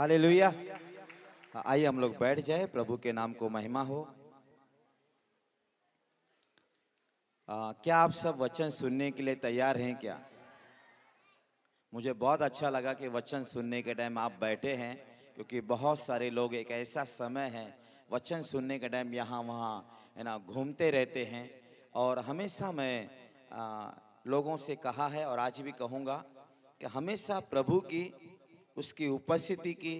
Hallelujah. आइए हम लोग बैठ जाए प्रभु के नाम को महिमा हो। आ, क्या आप सब वचन सुनने के लिए तैयार हैं क्या? मुझे बहुत अच्छा लगा कि वचन सुनने के टाइम आप बैठे हैं क्योंकि बहुत सारे लोग एक ऐसा समय है वचन सुनने के टाइम यहाँ वहाँ है ना घूमते रहते हैं। और हमेशा मैं आ, लोगों से कहा है और आज भी कहूँगा कि हमेशा प्रभु की उसकी उपस्थिति की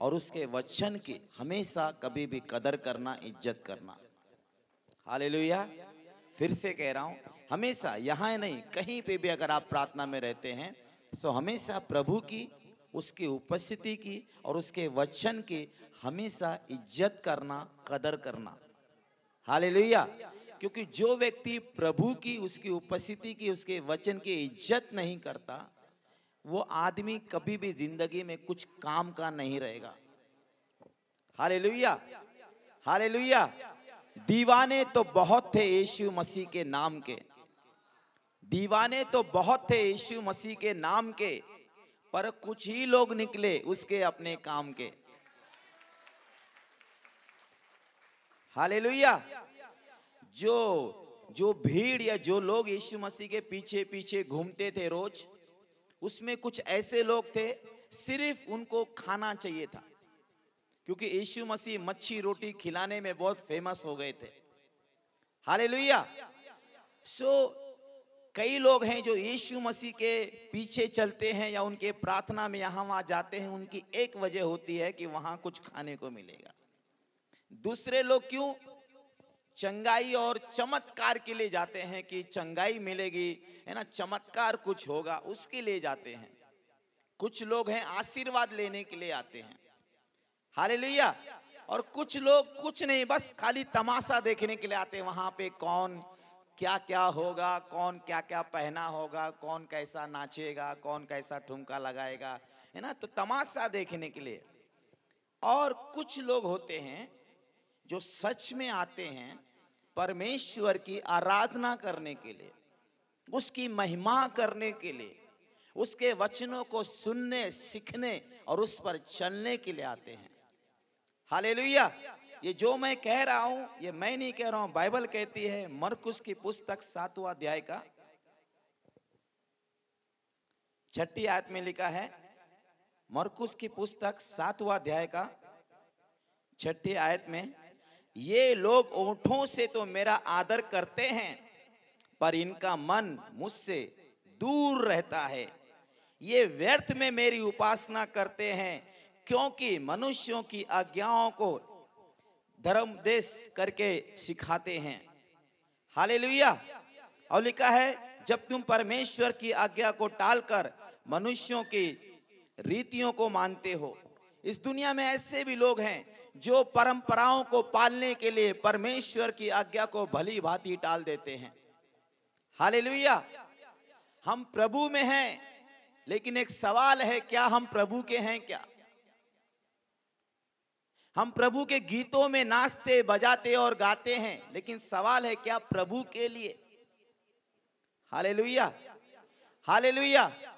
और उसके वचन की हमेशा कभी भी कदर करना, इज़्ज़त करना। हालेलुया। फिर से कह रहा हूँ, हमेशा यहाँ नहीं, कहीं पे भी अगर आप प्रार्थना में रहते हैं तो हमेशा प्रभु की, उसकी उपस्थिति की और उसके वचन की हमेशा इज़्ज़त करना, कदर करना। हालेलुया। क्योंकि जो व्यक्ति प्रभु की, उसकी उपस्थिति की, उसके वचन की इज़्ज़त नहीं करता वो आदमी कभी भी ज़िंदगी में कुछ काम का नहीं रहेगा। हाले लुया हालेलुया। हालेलुया। दीवाने तो बहुत थे यीशु मसीह के नाम के। दीवाने तो बहुत थे यीशु मसीह के नाम के, पर कुछ ही लोग निकले उसके अपने काम के। हालेलुया। जो जो भीड़ या जो लोग यीशु मसीह के पीछे पीछे घूमते थे रोज उसमें कुछ ऐसे लोग थे सिर्फ़ उनको खाना चाहिए था। क्योंकि यीशु मसीह मच्छी रोटी खिलाने में बहुत फ़ेमस हो गए थे। हालेलुया सो so, कई लोग हैं जो यीशु मसीह के पीछे चलते हैं या उनके प्रार्थना में यहाँ वहाँ जाते हैं उनकी एक वजह होती है कि वहाँ कुछ खाने को मिलेगा। दूसरे लोग क्यों? चंगाई और चमत्कार के लिए जाते हैं कि चंगाई मिलेगी, है ना? चमत्कार कुछ होगा, उसके लिए जाते हैं। कुछ लोग हैं, आशीर्वाद लेने के लिए आते हैं। हालेलुया! और कुछ लोग, कुछ नहीं, बस खाली तमाशा देखने के लिए आते हैं। वहाँ पे कौन क्या क्या होगा, कौन क्या क्या पहना होगा, कौन कैसा नाचेगा, कौन कैसा ठुमका लगाएगा, है ना? तो तमाशा देखने के लिए। और कुछ लोग होते हैं जो सच में आते हैं परमेश्वर की आराधना करने के लिए, उसकी महिमा करने के लिए, उसके वचनों को सुनने, सीखने और उस पर चलने के लिए आते हैं। हालेलुया। ये जो मैं कह रहा हूँ, ये मैं नहीं कह रहा हूँ, बाइबल कहती है, मरकुस की पुस्तक सातवां अध्याय का छठी आयत में लिखा है, मरकुस की पुस्तक सातवां अध्याय का छठी आयत में ये लोग ओठों से तो मेरा आदर करते हैं, पर इनका मन मुझसे दूर रहता है। ये व्यर्थ में मेरी उपासना करते हैं, क्योंकि मनुष्यों की आज्ञाओं को धर्म देश करके सिखाते हैं। हालेलुया। और लिखा है, जब तुम परमेश्वर की आज्ञा को टालकर मनुष्यों की रीतियों को मानते हो, इस दुनिया में ऐसे भी लोग हैं जो परंपराओं को पालने के लिए परमेश्वर की आज्ञा को भली भांति टाल देते हैं। हालेलुया। हम प्रभु में हैं, लेकिन एक सवाल है, क्या हम प्रभु के हैं क्या? हम प्रभु के गीतों में नाचते, बजाते और गाते हैं, लेकिन सवाल है, क्या प्रभु के लिए? हालेलुया। हालेलुया।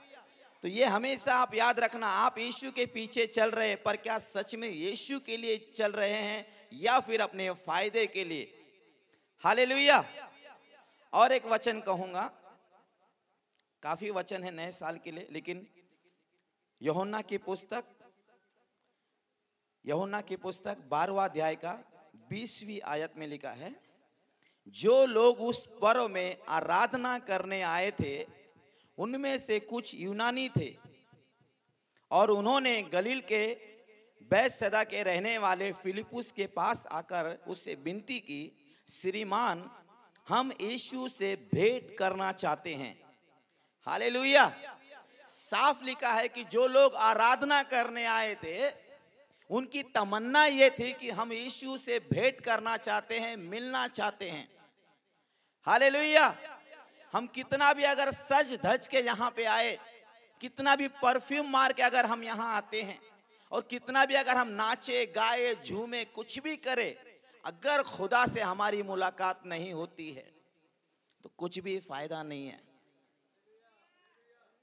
तो ये हमेशा आप याद रखना, आप यीशु के पीछे चल रहे पर क्या सच में यीशु के लिए चल रहे हैं या फिर अपने फ़ायदे के लिए? हालेलुया। और एक वचन कहूँगा। काफ़ी वचन है नए साल के लिए, लेकिन यहोन्ना की पुस्तक यहोन्ना की पुस्तक बारवा अध्याय का बीसवीं आयत में लिखा है, जो लोग उस पर्व में आराधना करने आए थे उनमें से कुछ यूनानी थे और उन्होंने गलील के बैसदा के रहने वाले फिलिपुस के पास आकर उससे विनती की, श्रीमान, हम यीशु से भेंट करना चाहते हैं। हालेलुया। साफ़ लिखा है कि जो लोग आराधना करने आए थे, उनकी तमन्ना ये थी कि हम यीशु से भेंट करना चाहते हैं, मिलना चाहते हैं। हालेलुया। हम कितना भी अगर सज धज के यहाँ पे आए, कितना भी परफ्यूम मार के अगर हम यहाँ आते हैं, और कितना भी अगर हम नाचे, गाए, झूमे, कुछ भी करें, अगर खुदा से हमारी मुलाकात नहीं होती है तो कुछ भी फ़ायदा नहीं है।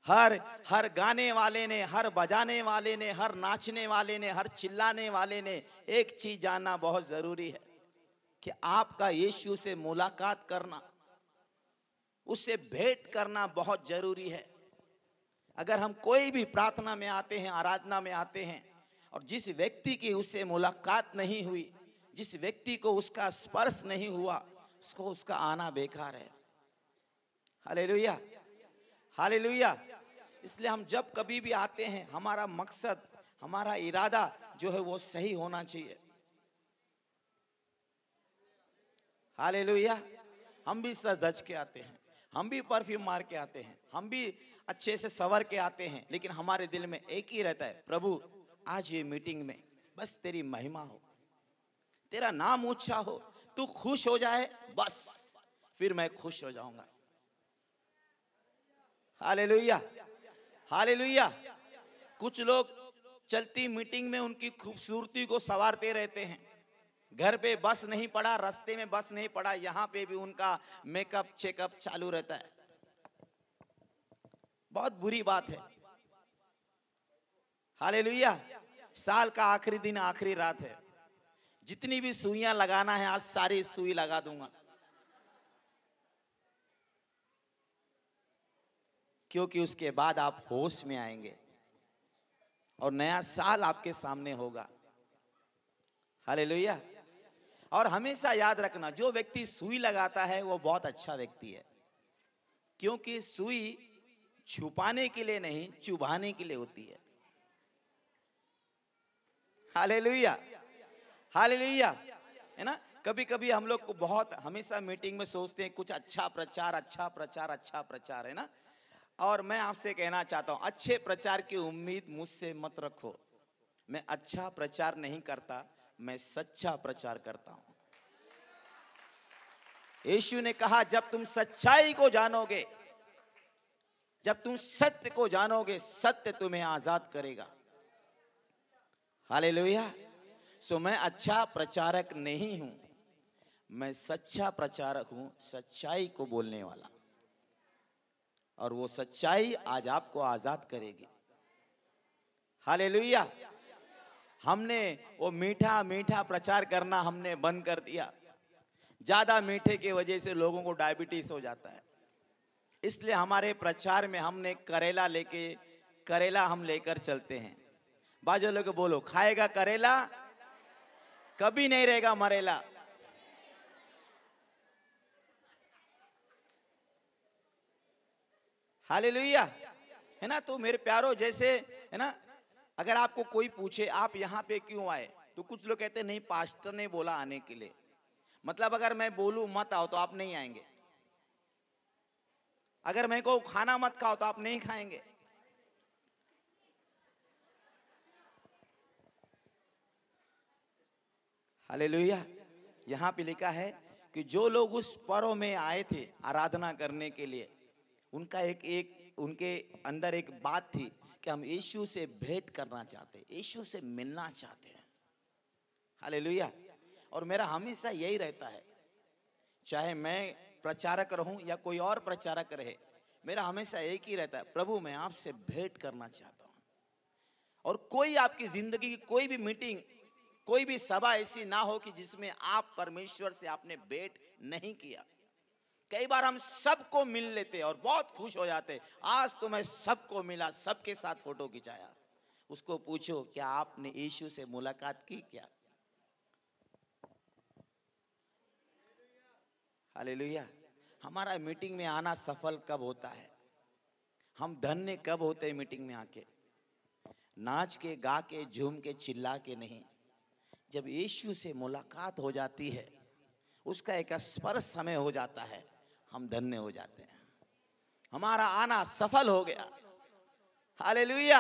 हर हर गाने वाले ने, हर बजाने वाले ने, हर नाचने वाले ने, हर चिल्लाने वाले ने एक चीज़ जानना बहुत ज़रूरी है कि आपका यीशु से मुलाकात करना उससे भेंट करना बहुत ज़रूरी है। अगर हम कोई भी प्रार्थना में आते हैं, आराधना में आते हैं, और जिस व्यक्ति की उससे मुलाकात नहीं हुई, जिस व्यक्ति को उसका स्पर्श नहीं हुआ, उसको उसका आना बेकार है। हालेलुया। हालेलुया। इसलिए हम जब कभी भी आते हैं, हमारा मकसद, हमारा इरादा जो है वो सही होना चाहिए। हालेलुया। हम भी सज के आते हैं। हम भी परफ्यूम मार के आते हैं, हम भी अच्छे से सवर के आते हैं, लेकिन हमारे दिल में एक ही रहता है, प्रभु, आज ये मीटिंग में बस तेरी महिमा हो, तेरा नाम ऊँचा हो, तू खुश हो जाए, बस, फिर मैं खुश हो जाऊँगा। Hallelujah hallelujah. कुछ लोग चलती मीटिंग में उनकी खूबसूरती को सवारते रहते हैं घर पे बस नहीं पड़ा, रास्ते में बस नहीं पड़ा, यहाँ पे भी उनका मेकअप चेकअप चालू रहता है। बहुत बुरी बात है। हाले साल का आखिरी दिन, आखिरी रात है। जितनी भी सुइयाँ लगाना है, आज सारी सुई लगा दूँगा। क्योंकि उसके बाद आप होश में आएँगे और नया साल आपके सामने होगा। हाले और हमेशा याद रखना, जो व्यक्ति सुई लगाता है, वो बहुत अच्छा व्यक्ति है। क्योंकि सुई छुपाने के लिए नहीं, चुभाने के लिए होती है। हाले हालेलुया। है ना? कभी कभी हम लोग को बहुत, हमेशा मीटिंग में सोचते हैं, कुछ अच्छा प्रचार अच्छा प्रचार अच्छा प्रचार, है ना? और मैं आपसे कहना चाहता हूँ, अच्छे प्रचार की उम्मीद मुझसे मत रखो। मैं अच्छा प्रचार नहीं करता मैं सच्चा प्रचार करता हूँ। यीशु ने कहा, जब तुम सच्चाई को जानोगे, जब तुम सत्य को जानोगे, सत्य तुम्हें आज़ाद करेगा। हाले लोहिया सो मैं अच्छा प्रचारक नहीं हूँ, मैं सच्चा प्रचारक हूँ, सच्चाई को बोलने वाला। और वो सच्चाई आज आपको आज़ाद करेगी। हाले हमने वो मीठा मीठा प्रचार करना हमने बंद कर दिया। ज़्यादा मीठे की वजह से लोगों को डायबिटीज़ हो जाता है। इसलिए हमारे प्रचार में हमने करेला लेके, करेला हम लेकर चलते हैं। बाजो लोग बोलो, खाएगा करेला? कभी नहीं रहेगा मरेला। हाले है ना? तो मेरे प्यारो जैसे, है ना? अगर आपको कोई पूछे, आप यहाँ पे क्यों आए? तो कुछ लोग कहते नहीं, पास्टर ने बोला आने के लिए। मतलब अगर मैं बोलू, मत आओ तो आप नहीं आएँगे। अगर मैं को खाना मत खाओ तो आप नहीं खाएँगे। हालेलुया। यहाँ पे लिखा है कि जो लोग उस पर्व में आए थे आराधना करने के लिए, उनका एक एक, उनके अंदर एक बात थी कि हम यीशु से भेंट करना चाहते हैं, यीशु से मिलना चाहते हैं। हालेलुया। और मेरा हमेशा यही रहता है, चाहे मैं प्रचारक रहूँ या कोई और प्रचारक रहे, मेरा हमेशा एक ही रहता है, प्रभु, मैं आपसे भेंट करना चाहता हूँ। और कोई आपकी ज़िंदगी की कोई भी मीटिंग, कोई भी सभा ऐसी ना हो कि जिसमें आप परमेश्वर से आपने भेंट नहीं किया। कई बार हम सबको मिल लेते और बहुत खुश हो जाते आज तो मैं सबको मिला, सबके साथ फ़ोटो खिंचाया। उसको पूछो, क्या आपने यीशु से मुलाकात की क्या? हालेलुया। हमारा मीटिंग में आना सफल कब होता है? हम धन्य कब होते हैं मीटिंग में आके? नाच के, गा के, झूम के, चिल्ला के नहीं। जब यीशु से मुलाकात हो जाती है, उसका एक स्पर्श समय हो जाता है। हम धन्य हो जाते हैं। हमारा आना सफल हो गया। हाले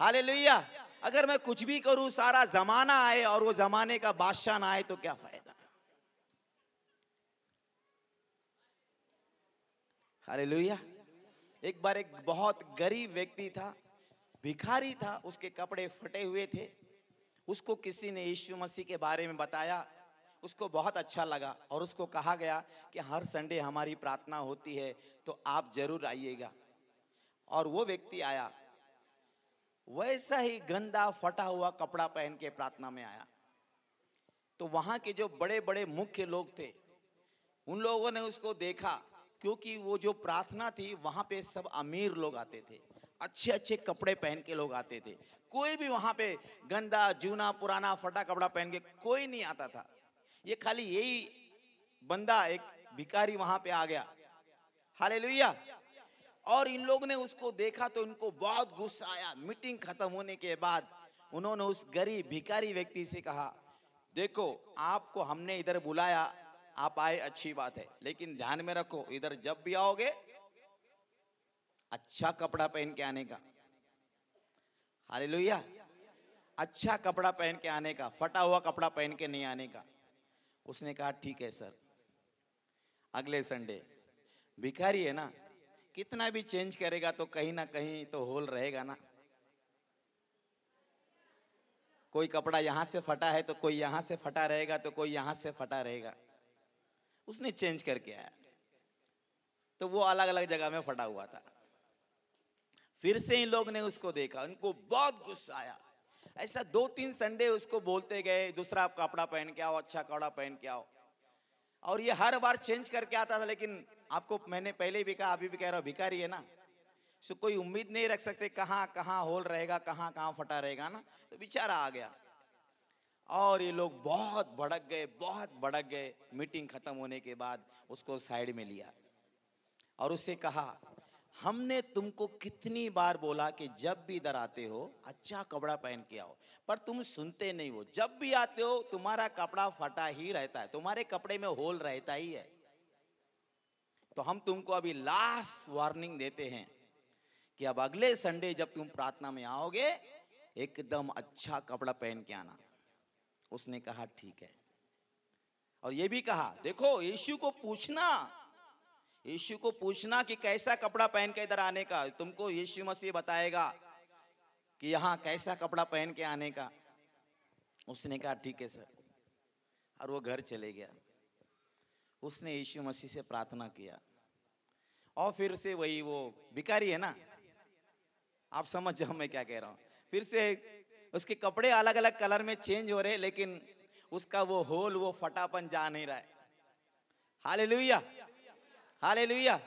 हालेलुया। अगर मैं कुछ भी करूँ, सारा जमाना आए और वो जमाने का बादशाह ना आए तो क्या फ़ायदा? हालेलुया। एक बार एक बहुत गरीब व्यक्ति था, भिखारी था, उसके कपड़े फटे हुए थे। उसको किसी ने यीशु मसीह के बारे में बताया उसको बहुत अच्छा लगा और उसको कहा गया कि हर संडे हमारी प्रार्थना होती है तो आप ज़रूर आइएगा। और वो व्यक्ति आया, वैसा ही गंदा फटा हुआ कपड़ा पहन के प्रार्थना में आया। तो वहाँ के जो बड़े बड़े मुख्य लोग थे, उन लोगों ने उसको देखा, क्योंकि वो जो प्रार्थना थी, वहाँ पे सब अमीर लोग आते थे अच्छे अच्छे कपड़े पहन के लोग आते थे। कोई भी वहाँ पे गंदा, जूना, पुराना, फटा कपड़ा पहन के कोई नहीं आता था। ये खाली यही बंदा एक भिकारी वहाँ पे आ गया। हालेलुया। और इन लोग ने उसको देखा तो इनको बहुत गुस्सा आया। मीटिंग खत्म होने के बाद उन्होंने उस गरीब भिकारी व्यक्ति से कहा, देखो, आपको हमने इधर बुलाया, आप आए, अच्छी बात है। लेकिन ध्यान में रखो, इधर जब भी आओगे अच्छा कपड़ा पहन के आने का। हालेलुया। अच्छा कपड़ा पहन के आने का, फटा हुआ कपड़ा पहन के नहीं आने का। उसने कहा, ठीक है सर। अगले संडे भिखारी है ना? कितना भी चेंज करेगा तो कहीं ना कहीं तो होल रहेगा ना। कोई कपड़ा यहाँ से फटा है तो कोई यहाँ से फटा रहेगा तो कोई यहाँ से फटा रहेगा। उसने चेंज करके आया। तो वो अलग अलग जगह में फटा हुआ था। फिर से इन लोग ने उसको देखा। उनको बहुत गुस्सा आया। ऐसा दो तीन संडे उसको बोलते गए, दूसरा आप कपड़ा पहन के आओ अच्छा कपड़ा पहन के आओ। और ये हर बार चेंज करके आता था, लेकिन आपको मैंने पहले भी कहा, अभी भी कह रहा हूँ, भिखारी है ना? सो कोई उम्मीद नहीं रख सकते, कहाँ कहाँ होल रहेगा, कहाँ कहाँ फटा रहेगा ना? तो बेचारा आ गया। और ये लोग बहुत भड़क गए, बहुत भड़क गए। मीटिंग खत्म होने के बाद उसको साइड में लिया। और उससे कहा हमने तुमको कितनी बार बोला कि जब भी इधर आते हो अच्छा कपड़ा पहन के आओ। पर तुम सुनते नहीं हो। जब भी आते हो, तुम्हारा कपड़ा फटा ही रहता है। तुम्हारे कपड़े में होल रहता ही है। तो हम तुमको अभी लास्ट वार्निंग देते हैं कि अब अगले संडे जब तुम प्रार्थना में आओगे, एकदम अच्छा कपड़ा पहन के आना। उसने कहा, ठीक है। और ये भी कहा, देखो, यीशु को पूछना यीशु को पूछना कि कैसा कपड़ा पहन के इधर आने का? तुमको यीशु मसीह बताएगा कि यहाँ कैसा कपड़ा पहन के आने का। उसने कहा, ठीक है, सर। और वो घर चले गया। उसने यीशु मसीह से प्रार्थना किया। और फिर से वही वो भिकारी है ना? आप समझ जाओ मैं क्या कह रहा हूँ। फिर से उसके कपड़े अलग अलग कलर में चेंज हो रहे, लेकिन उसका वो होल, वो फटापन जा नहीं रहा है। हालेलुया! हालेलुया।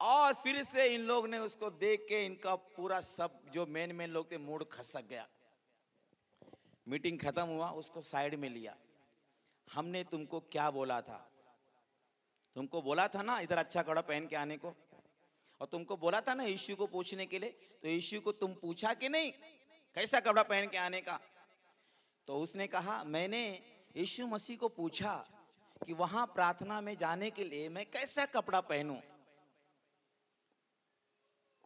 और फिर से इन लोग ने उसको देख के इनका पूरा सब जो मेन मेन लोग थे, मूड खसक गया। मीटिंग खत्म हुआ, उसको साइड में लिया। हमने तुमको क्या बोला था? तुमको बोला था ना, इधर अच्छा कपड़ा पहन के आने को? और तुमको बोला था ना यीशु को पूछने के लिए? तो यीशु को तुम पूछा कि नहीं? कैसा कपड़ा पहन के आने का? तो उसने कहा, मैंने यीशु मसीह को पूछा कि वहाँ प्रार्थना में जाने के लिए मैं कैसा कपड़ा पहनूं?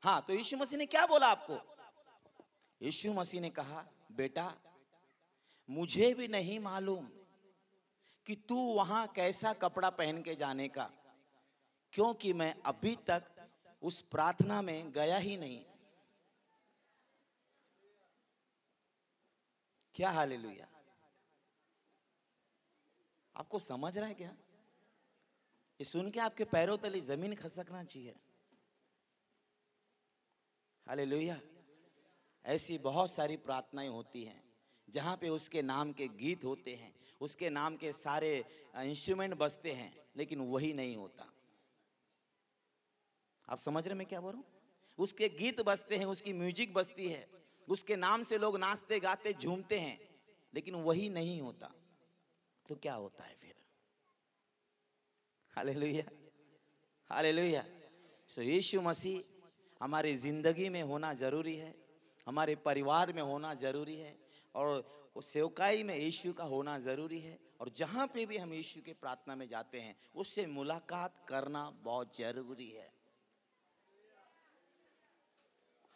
हाँ तो यीशु मसीह ने क्या बोला आपको? यीशु मसीह ने कहा, बेटा, मुझे भी नहीं मालूम कि तू वहाँ कैसा कपड़ा पहन के जाने का, क्योंकि मैं अभी तक उस प्रार्थना में गया ही नहीं। क्या हाल आपको समझ रहा है क्या? ये सुन के आपके पैरों तले ज़मीन खसकना चाहिए। हाले लोहिया ऐसी बहुत सारी प्रार्थनाएँ होती हैं, जहाँ पे उसके नाम के गीत होते हैं, उसके नाम के सारे इंस्ट्रूमेंट बजते हैं, लेकिन वही नहीं होता। आप समझ रहे मैं क्या बोल रहा हूँ? उसके गीत बजते हैं, उसकी म्यूज़िक बजती है, उसके नाम से लोग नाचते, गाते, झूमते हैं, लेकिन वही नहीं होता। तो क्या होता है फिर? हाले लोहिया हाले लोहिया सो यीशु मसीह हमारी ज़िंदगी में होना ज़रूरी है, हमारे परिवार में होना ज़रूरी है, और सेवकाई में यीशु का होना ज़रूरी है, और जहाँ पे भी हम यीशु के प्रार्थना में जाते हैं, उससे मुलाकात करना बहुत ज़रूरी है।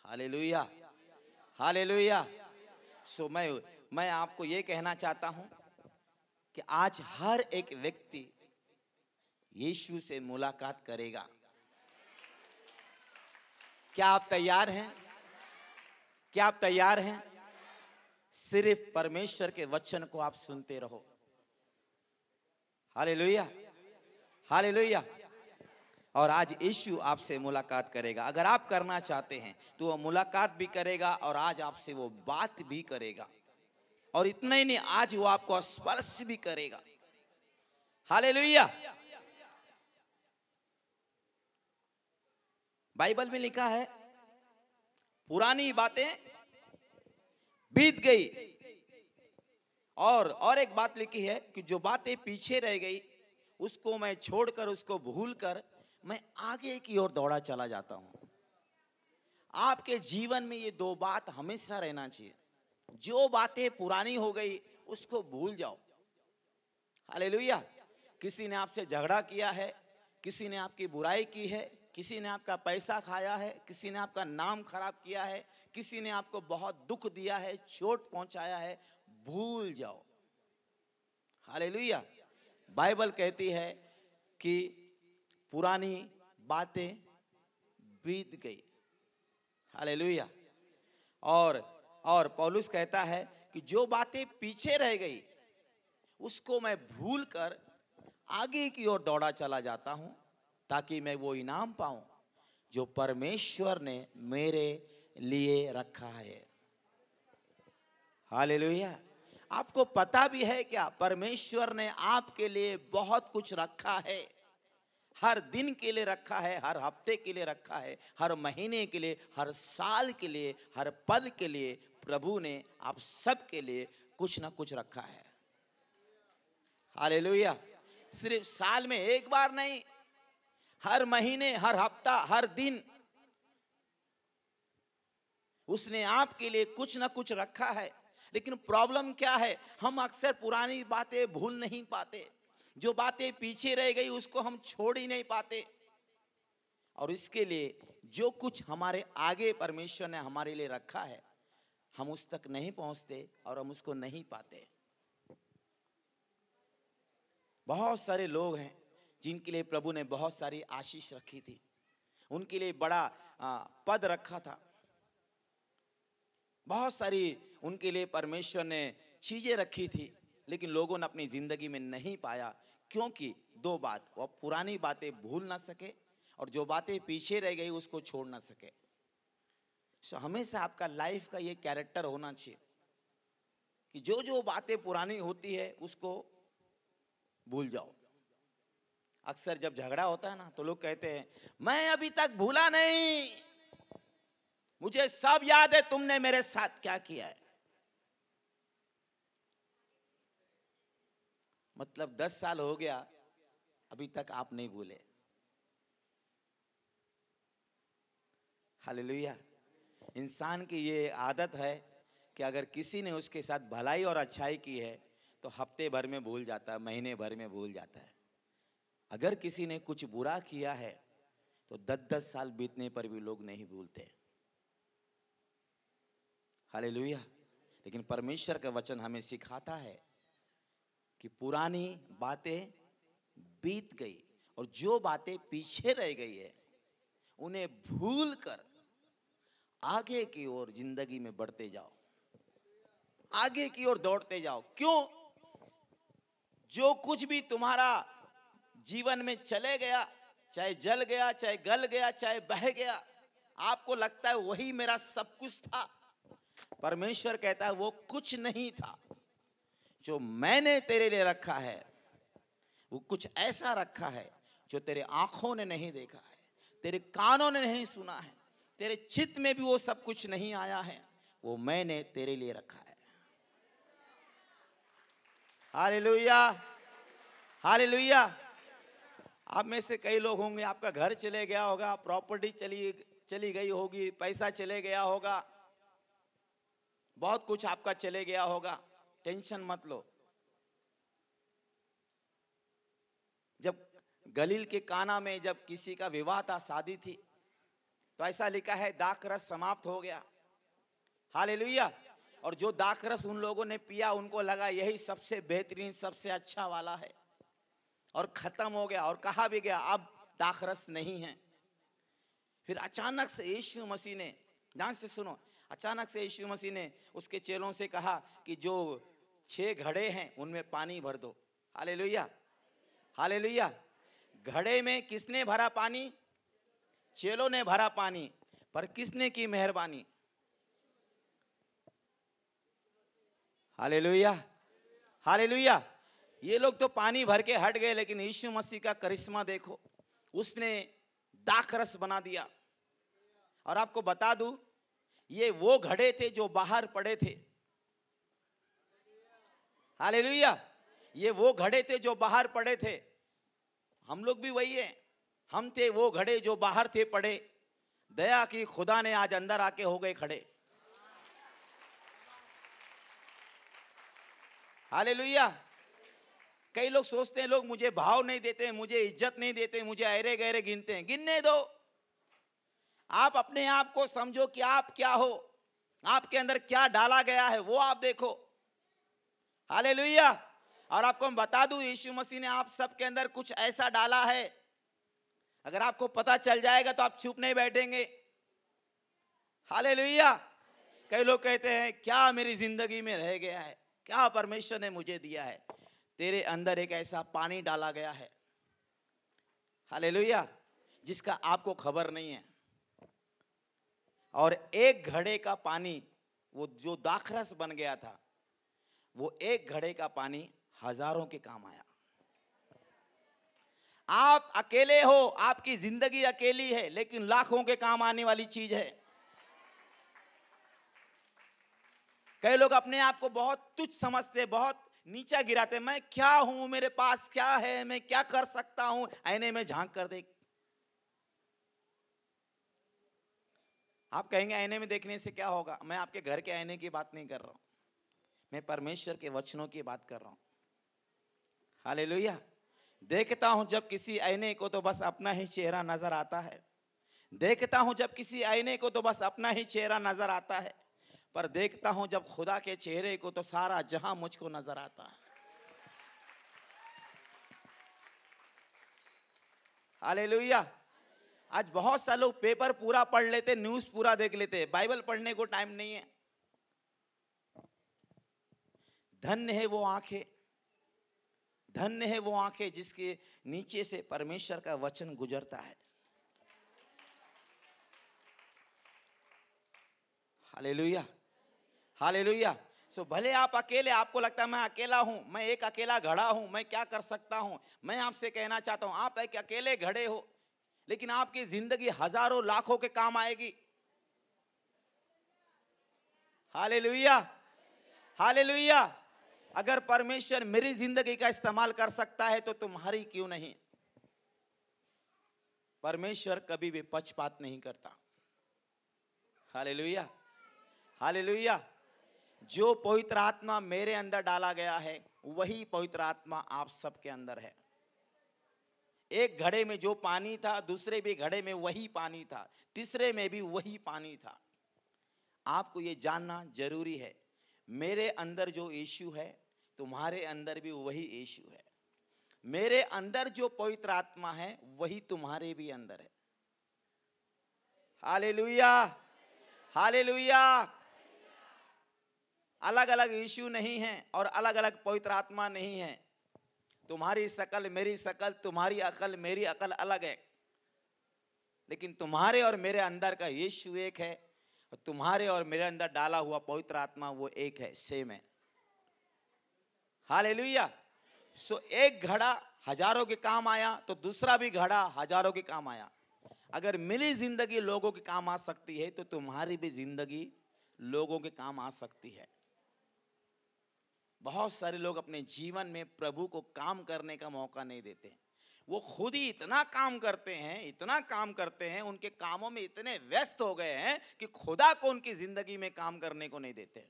हालेलुया। हालेलुया। सो मैं मैं आपको ये कहना चाहता हूँ कि आज हर एक व्यक्ति यीशु से मुलाकात करेगा। क्या आप तैयार हैं? क्या आप तैयार हैं? सिर्फ़ परमेश्वर के वचन को आप सुनते रहो। हाले लोहिया हाले लोहिया और आज यीशु आपसे मुलाकात करेगा। अगर आप करना चाहते हैं तो वो मुलाकात भी करेगा और आज आपसे वो बात भी करेगा। और इतना ही नहीं, आज वो आपको स्पर्श भी करेगा। हालेलुया। बाइबल में लिखा है, पुरानी बातें बीत गई। और और एक बात लिखी है कि जो बातें पीछे रह गई, उसको मैं छोड़कर, उसको भूलकर मैं आगे की ओर दौड़ा चला जाता हूँ। आपके जीवन में ये दो बात हमेशा रहना चाहिए। जो बातें पुरानी हो गई, उसको भूल जाओ। हालेलुया। किसी ने आपसे झगड़ा किया है, किसी ने आपकी बुराई की है, किसी ने आपका पैसा खाया है, किसी ने आपका नाम खराब किया है, किसी ने आपको बहुत दुख दिया है, चोट पहुँचाया है, भूल जाओ। हालेलुया। बाइबल कहती है कि पुरानी बातें बीत गई। हालेलुया। और और पौलुस कहता है कि जो बातें पीछे रह गई, उसको मैं भूल कर आगे की ओर दौड़ा चला जाता हूँ, ताकि मैं वो इनाम पाऊँ जो परमेश्वर ने मेरे लिए रखा है। हालेलुया। आपको पता भी है क्या? परमेश्वर ने आपके लिए बहुत कुछ रखा है। हर दिन के लिए रखा है, हर हफ़्ते के लिए रखा है, हर महीने के लिए, हर साल के लिए, हर पद के लिए प्रभु ने आप सब के लिए कुछ ना कुछ रखा है। हालेलुया। सिर्फ़ साल में एक बार नहीं, हर महीने, हर हफ़्ता, हर दिन उसने आपके लिए कुछ ना कुछ रखा है। लेकिन प्रॉब्लम क्या है? हम अक्सर पुरानी बातें भूल नहीं पाते। जो बातें पीछे रह गई, उसको हम छोड़ ही नहीं पाते। और इसके लिए जो कुछ हमारे आगे परमेश्वर ने हमारे लिए रखा है हम उस तक नहीं पहुँचते और हम उसको नहीं पाते। बहुत सारे लोग हैं जिनके लिए प्रभु ने बहुत सारी आशीष रखी थी। उनके लिए बड़ा पद रखा था। बहुत सारी उनके लिए परमेश्वर ने चीज़ें रखी थी, लेकिन लोगों ने अपनी ज़िंदगी में नहीं पाया, क्योंकि दो बात, वो पुरानी बातें भूल ना सके और जो बातें पीछे रह गई उसको छोड़ ना सके। सो हमेशा आपका लाइफ का ये कैरेक्टर होना चाहिए कि जो जो बातें पुरानी होती है, उसको भूल जाओ। अक्सर जब झगड़ा होता है ना तो लोग कहते हैं, मैं अभी तक भूला नहीं। मुझे सब याद है, तुमने मेरे साथ क्या किया है? मतलब दस साल हो गया, अभी तक आप नहीं भूले। हालेलुया। इंसान की ये आदत है कि अगर किसी ने उसके साथ भलाई और अच्छाई की है तो हफ़्ते भर में भूल जाता है, महीने भर में भूल जाता है। अगर किसी ने कुछ बुरा किया है तो दस दस साल बीतने पर भी लोग नहीं भूलते। हाले लेकिन परमेश्वर का वचन हमें सिखाता है कि पुरानी बातें बीत गई और जो बातें पीछे रह गई है, उन्हें भूल कर आगे की ओर ज़िंदगी में बढ़ते जाओ। आगे की ओर दौड़ते जाओ। क्यों? जो कुछ भी तुम्हारा जीवन में चले गया, चाहे जल गया, चाहे गल गया, चाहे बह गया, आपको लगता है वही मेरा सब कुछ था। परमेश्वर कहता है, वो कुछ नहीं था। जो मैंने तेरे लिए रखा है, वो कुछ ऐसा रखा है, जो तेरे आँखों ने नहीं देखा है, तेरे कानों ने नहीं सुना है तेरे चित्त में भी वो सब कुछ नहीं आया है, वो मैंने तेरे लिए रखा है। Hallelujah hallelujah. आप में से कई लोग होंगे, आपका घर चले गया होगा, प्रॉपर्टी चली चली गई होगी, पैसा चले गया होगा, बहुत कुछ आपका चले गया होगा, टेंशन मत लो। जब गलील के काना में जब किसी का विवाह था, शादी थी तो ऐसा लिखा है दाक रस समाप्त हो गया। हाल और जो दाक रस उन लोगों ने पिया, उनको लगा, यही सबसे बेहतरीन, सबसे अच्छा वाला है। और खत्म हो गया, और कहा भी गया, अब दाखरस नहीं है। फिर अचानक से यीशु मसीह ने, ध्यान से सुनो, अचानक से यीशु मसीह ने उसके चेलों से कहा कि जो छह घड़े हैं, उनमें पानी भर दो। हाले लोहिया हाले लोहिया घड़े में किसने भरा पानी? चेलों ने भरा पानी, पर किसने की मेहरबानी? Hallelujah hallelujah. ये लोग तो पानी भर के हट गए, लेकिन यीशु मसीह का करिश्मा देखो, उसने दाख रस बना दिया। और आपको बता दूँ, ये वो घड़े थे जो बाहर पड़े थे। हालेलुया, ये वो घड़े थे जो बाहर पड़े थे। हम लोग भी वही है। हम थे वो घड़े जो बाहर थे पड़े। दया की खुदा ने आज अंदर आके हो गए खड़े। हाले कई लोग सोचते हैं, लोग मुझे भाव नहीं देते, मुझे इज़्ज़त नहीं देते, मुझे अरे गहरे गिनते हैं। गिनने दो। आप अपने आप को समझो कि आप क्या हो, आपके अंदर क्या डाला गया है, वो आप देखो। हाले और आपको मैं बता दूँ, यीशु मसीह ने आप सबके अंदर कुछ ऐसा डाला है अगर आपको पता चल जाएगा तो आप चुप नहीं बैठेंगे। हाले कई लोग कहते हैं, क्या मेरी ज़िंदगी में रह गया है? क्या परमेश्वर ने मुझे दिया है? तेरे अंदर एक ऐसा पानी डाला गया है। हाले जिसका आपको खबर नहीं है। और एक घड़े का पानी, वो जो दाखरस बन गया था, वो एक घड़े का पानी हज़ारों के काम आया। आप अकेले हो, आपकी ज़िंदगी अकेली है, लेकिन लाखों के काम आने वाली चीज़ है। कई लोग अपने आप को बहुत तुच्छ समझते, बहुत नीचा गिराते, मैं क्या हूँ, मेरे पास क्या है, मैं क्या कर सकता हूँ? आईने में झाँक कर देख। आप कहेंगे, आईने में देखने से क्या होगा? मैं आपके घर के आईने की बात नहीं कर रहा हूँ। मैं परमेश्वर के वचनों की बात कर रहा हूँ। हाले देखता हूँ जब किसी आईने को तो बस अपना ही चेहरा नज़र आता है। देखता हूँ जब किसी आईने को तो बस अपना ही चेहरा नज़र आता है। पर देखता हूँ जब खुदा के चेहरे को तो सारा जहाँ मुझको नज़र आता है। हाले आज बहुत सा लोग पेपर पूरा पढ़ लेते, न्यूज़ पूरा देख लेते, बाइबल पढ़ने को टाइम नहीं है। धन्य है वो आँखें। धन्य है वो आँखें जिसके नीचे से परमेश्वर का वचन गुजरता है। हालेलुया। हालेलुया। सो भले आप अकेले, आपको लगता है मैं अकेला हूँ, मैं एक अकेला घड़ा हूँ, मैं क्या कर सकता हूँ? मैं आपसे कहना चाहता हूँ, आप एक अकेले घड़े हो, लेकिन आपकी ज़िंदगी हज़ारों लाखों के काम आएगी। हालेलुया। हालेलुया। अगर परमेश्वर मेरी ज़िंदगी का इस्तेमाल कर सकता है तो तुम्हारी क्यों नहीं? परमेश्वर कभी भी पक्षपात नहीं करता। हाले लुया हाले लुया जो पवित्र आत्मा मेरे अंदर डाला गया है, वही पवित्र आत्मा आप सबके अंदर है। एक घड़े में जो पानी था, दूसरे भी घड़े में वही पानी था, तीसरे में भी वही पानी था। आपको ये जानना ज़रूरी है। मेरे अंदर जो यीशु है तुम्हारे अंदर भी वही यीशु है। मेरे अंदर जो पवित्र आत्मा है, वही तुम्हारे भी अंदर है। हाले लुया हाले लुया अलग अलग यीशु नहीं है और अलग अलग पवित्र आत्मा नहीं है। तुम्हारी शकल मेरी शकल, तुम्हारी अकल मेरी अकल अलग है। लेकिन तुम्हारे और मेरे अंदर का यीशु एक है और तुम्हारे और मेरे अंदर डाला हुआ पवित्र आत्मा वो एक है सेम है। हालेलुया। सो एक घड़ा हज़ारों के काम आया तो दूसरा भी घड़ा हज़ारों के काम आया। अगर मेरी ज़िंदगी लोगों के काम आ सकती है तो तुम्हारी भी ज़िंदगी लोगों के काम आ सकती है। बहुत सारे लोग अपने जीवन में प्रभु को काम करने का मौका नहीं देते। वो खुद ही इतना काम करते हैं, इतना काम करते हैं, उनके कामों में इतने व्यस्त हो गए हैं कि खुदा को उनकी ज़िंदगी में काम करने को नहीं देते।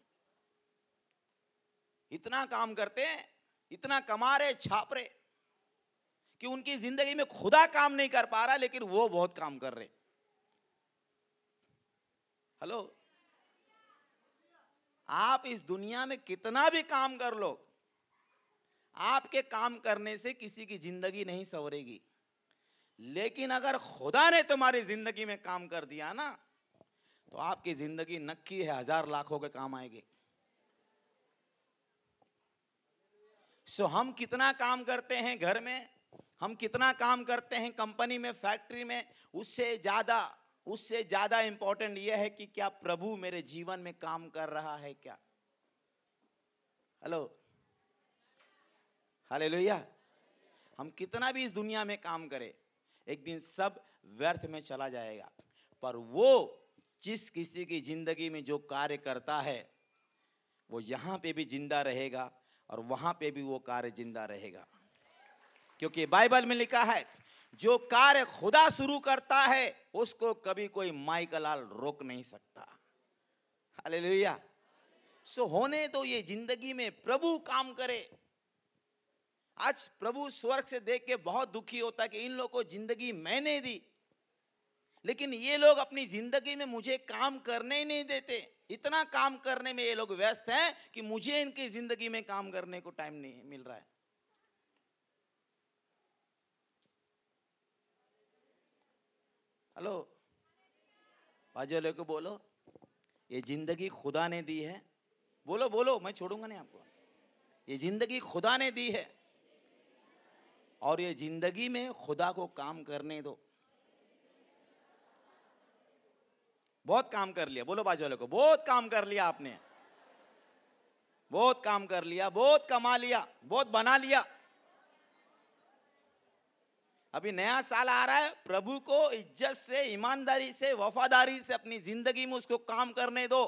इतना काम करते हैं, इतना कमा रहे छाप रहे कि उनकी ज़िंदगी में खुदा काम नहीं कर पा रहा, लेकिन वो बहुत काम कर रहे हेलो? आप इस दुनिया में कितना भी काम कर लो, आपके काम करने से किसी की ज़िंदगी नहीं सवरेगी। लेकिन अगर खुदा ने तुम्हारी ज़िंदगी में काम कर दिया ना तो आपकी ज़िंदगी नक्की है, हज़ार लाखों के काम आएगी। सो हम कितना काम करते हैं घर में? हम कितना काम करते हैं कंपनी में फैक्ट्री में? उससे ज़्यादा उससे ज़्यादा इंपॉर्टेंट यह है कि क्या प्रभु मेरे जीवन में काम कर रहा है क्या? हेलो हालेलुया हम कितना भी इस दुनिया में काम करें, एक दिन सब व्यर्थ में चला जाएगा। पर वो जिस किसी की ज़िंदगी में जो कार्य करता है, वो यहाँ पे भी ज़िंदा रहेगा। और वहाँ पे भी वो कार्य ज़िंदा रहेगा। क्योंकि बाइबल में लिखा है, जो कार्य खुदा शुरू करता है, उसको कभी कोई का लाल रोक नहीं सकता। हालेलुया। सो होने तो ये ज़िंदगी में प्रभु काम करे। आज प्रभु स्वर्ग से देख के बहुत दुखी होता है कि इन लोगों को ज़िंदगी मैंने दी। लेकिन ये लोग अपनी ज़िंदगी में मुझे काम करने ही नहीं देते। इतना काम करने में ये लोग व्यस्त हैं कि मुझे इनकी ज़िंदगी में काम करने को टाइम नहीं मिल रहा है। हेलो बाजू को बोलो, ये ज़िंदगी खुदा ने दी है। बोलो बोलो, मैं छोड़ूँगा नहीं आपको। ये ज़िंदगी खुदा ने दी है और ये ज़िंदगी में खुदा को काम करने दो। बहुत काम कर लिया। बोलो बाजू वाले को, बहुत काम कर लिया आपने। बहुत काम कर लिया, बहुत कमा लिया, बहुत बना लिया। अभी नया साल आ रहा है, प्रभु को इज़्ज़त से, ईमानदारी से, वफादारी से अपनी ज़िंदगी में उसको काम करने दो।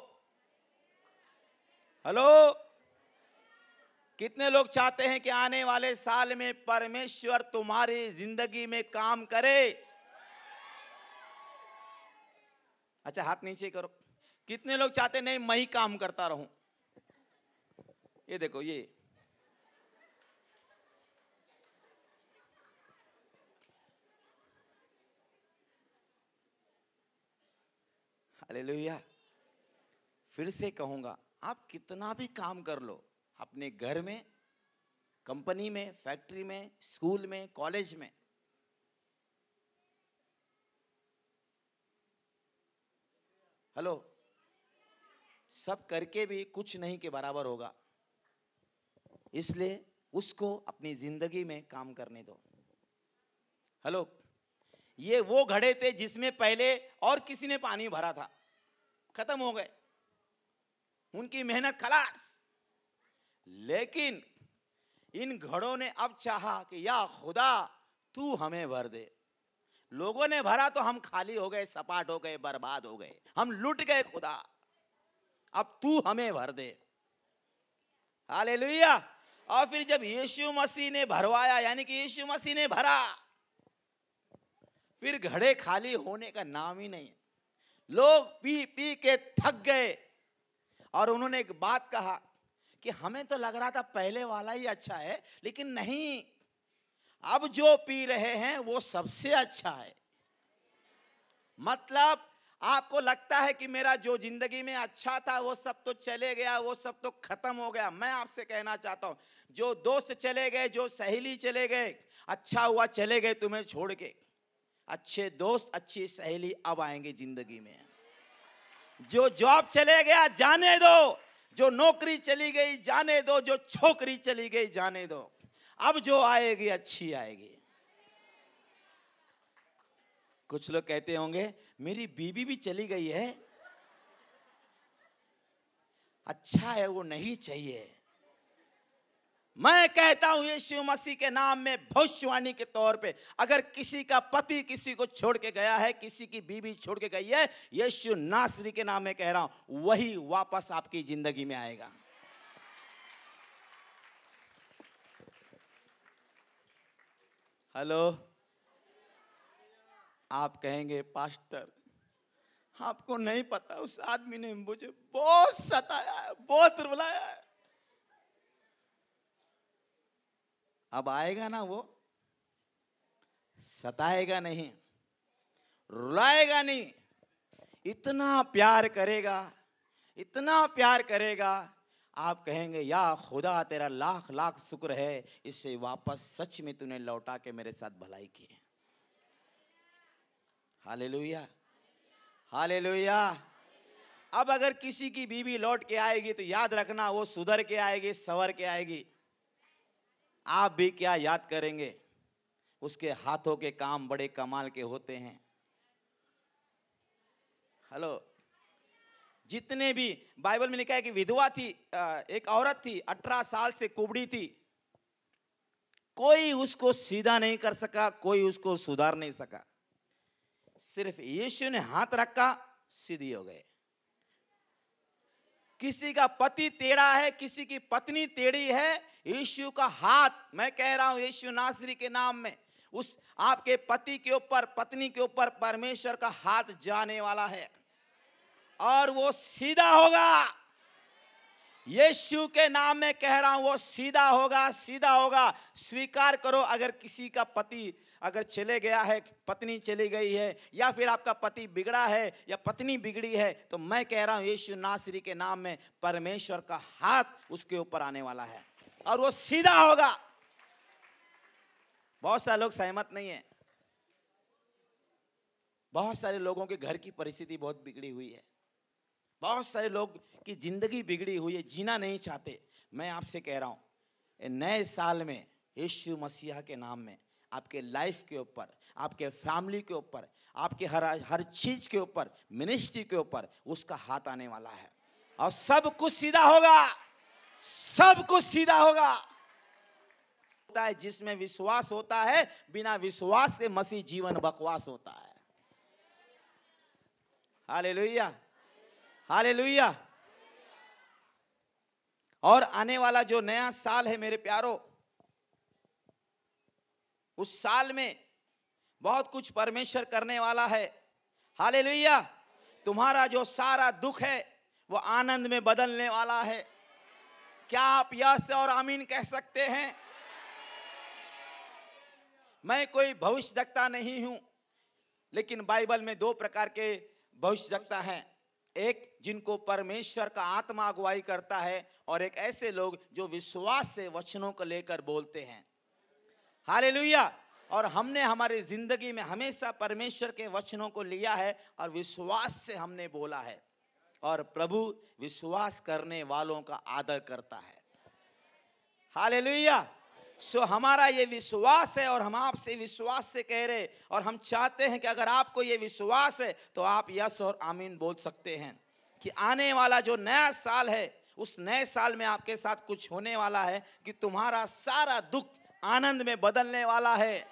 हेलो? कितने लोग चाहते हैं कि आने वाले साल में परमेश्वर तुम्हारी ज़िंदगी में काम करे? अच्छा हाथ नीचे करो। कितने लोग चाहते नहीं, मैं ही काम करता रहूँ? ये देखो, ये। हालेलुया। फिर से कहूँगा, आप कितना भी काम कर लो, अपने घर में, कंपनी में, फैक्ट्री में, स्कूल में, कॉलेज में हेलो। सब करके भी कुछ नहीं के बराबर होगा। इसलिए उसको अपनी ज़िंदगी में काम करने दो। हेलो। ये वो घड़े थे जिसमें पहले और किसी ने पानी भरा था। खत्म हो गए। उनकी मेहनत खलास। लेकिन इन घड़ों ने अब चाहा कि या खुदा, तू हमें भर दे। लोगों ने भरा तो हम खाली हो गए, सपाट हो गए, बर्बाद हो गए। हम लुट गए खुदा। अब तू हमें भर दे। हाले और फिर जब यीशु मसीह ने भरवाया, यानी कि यीशु मसीह ने भरा, फिर घड़े खाली होने का नाम ही नहीं। लोग पी पी के थक गए। और उन्होंने एक बात कहा कि हमें तो लग रहा था पहले वाला ही अच्छा है, लेकिन नहीं। अब जो पी रहे हैं वो सबसे अच्छा है। मतलब आपको लगता है कि मेरा जो ज़िंदगी में अच्छा था, वो सब तो चले गया, वो सब तो खत्म हो गया। मैं आपसे कहना चाहता हूँ, जो दोस्त चले गए, जो सहेली चले गए अच्छा हुआ चले गए तुम्हें छोड़ के। अच्छे दोस्त, अच्छी सहेली अब आएँगे ज़िंदगी में। जो जॉब चले गया, जाने दो। जो नौकरी चली गई, जाने दो। जो छोकरी चली गई, जाने दो। अब जो आएगी, अच्छी आएगी। कुछ लोग कहते होंगे, मेरी बीबी भी चली गई है। अच्छा है, वो नहीं चाहिए। मैं कहता हूँ, यीशु मसीह के नाम में भविष्यवाणी के तौर पे, अगर किसी का पति किसी को छोड़ के गया है, किसी की बीवी छोड़ के गई है, यीशु नासरी के नाम में कह रहा हूँ, वही वापस आपकी ज़िंदगी में आएगा। हेलो। आप कहेंगे, पास्टर, आपको नहीं पता, उस आदमी ने मुझे बहुत सताया है, बहुत रुलाया है। अब आएगा ना वो, सताएगा नहीं, रुलाएगा नहीं, इतना प्यार करेगा, इतना प्यार करेगा आप कहेंगे, या खुदा, तेरा लाख लाख शुक्र है, इससे वापस सच में तूने लौटा के मेरे साथ भलाई की हाले लोहिया हाले लोहिया अब अगर किसी की बीवी लौट के आएगी तो याद रखना, वो सुधर के आएगी, सवर के आएगी। आप भी क्या याद करेंगे? उसके हाथों के काम बड़े कमाल के होते हैं। हेलो। जितने भी बाइबल में लिखा है कि विधवा थी एक औरत थी, अठारह साल से कुबड़ी थी, कोई उसको सीधा नहीं कर सका, कोई उसको सुधार नहीं सका। सिर्फ़ यीशु ने हाथ रखा, सीधी हो गए। किसी का पति टेढ़ा है, किसी की पत्नी टेढ़ी है, यीशु का हाथ, मैं कह रहा हूँ यीशु नासरी के नाम में, उस आपके पति के ऊपर, पत्नी के ऊपर परमेश्वर का हाथ जाने वाला है। और वो सीधा होगा। यीशु के नाम में कह रहा हूँ, वो सीधा होगा सीधा होगा। स्वीकार करो, अगर किसी का पति अगर चले गया है, पत्नी चली गई है, या फिर आपका पति बिगड़ा है, या पत्नी बिगड़ी है तो मैं कह रहा हूँ, यीशु नासरी के नाम में परमेश्वर का हाथ उसके ऊपर आने वाला है। और वो सीधा होगा। बहुत सारे लोग सहमत नहीं है। बहुत सारे लोगों के घर की परिस्थिति बहुत बिगड़ी हुई है। बहुत सारे लोग की ज़िंदगी बिगड़ी हुई है, जीना नहीं चाहते। मैं आपसे कह रहा हूँ नए साल में यीशु मसीहा के नाम में, आपके लाइफ के ऊपर, आपके फैमिली के ऊपर, आपके हर हर चीज़ के ऊपर, मिनिस्ट्री के ऊपर उसका हाथ आने वाला है। और सब कुछ सीधा होगा। सब कुछ सीधा होगा। होता है, जिसमें विश्वास होता है, बिना विश्वास के मसीह जीवन बकवास होता है। हालेलुया। हालेलुया। और आने वाला जो नया साल है मेरे प्यारो, उस साल में बहुत कुछ परमेश्वर करने वाला है। हालेलुया। तुम्हारा जो सारा दुख है, वो आनंद में बदलने वाला है। क्या आप यस और आमीन कह सकते हैं? मैं कोई भविष्यवक्ता नहीं हूँ, लेकिन बाइबल में दो प्रकार के भविष्यवक्ता हैं। एक जिनको परमेश्वर का आत्मा अगुवाई करता है और एक ऐसे लोग जो विश्वास से वचनों को लेकर बोलते हैं। हालेलुया! और हमने हमारी ज़िंदगी में हमेशा परमेश्वर के वचनों को लिया है और विश्वास से हमने बोला है और प्रभु विश्वास करने वालों का आदर करता है। हालेलुया! सो हमारा ये विश्वास है और हम आपसे विश्वास से कह रहे और हम चाहते हैं कि अगर आपको ये विश्वास है तो आप यस और आमीन बोल सकते हैं कि आने वाला जो नया साल है, उस नए साल में आपके साथ कुछ होने वाला है कि तुम्हारा सारा दुख आनंद में बदलने वाला है।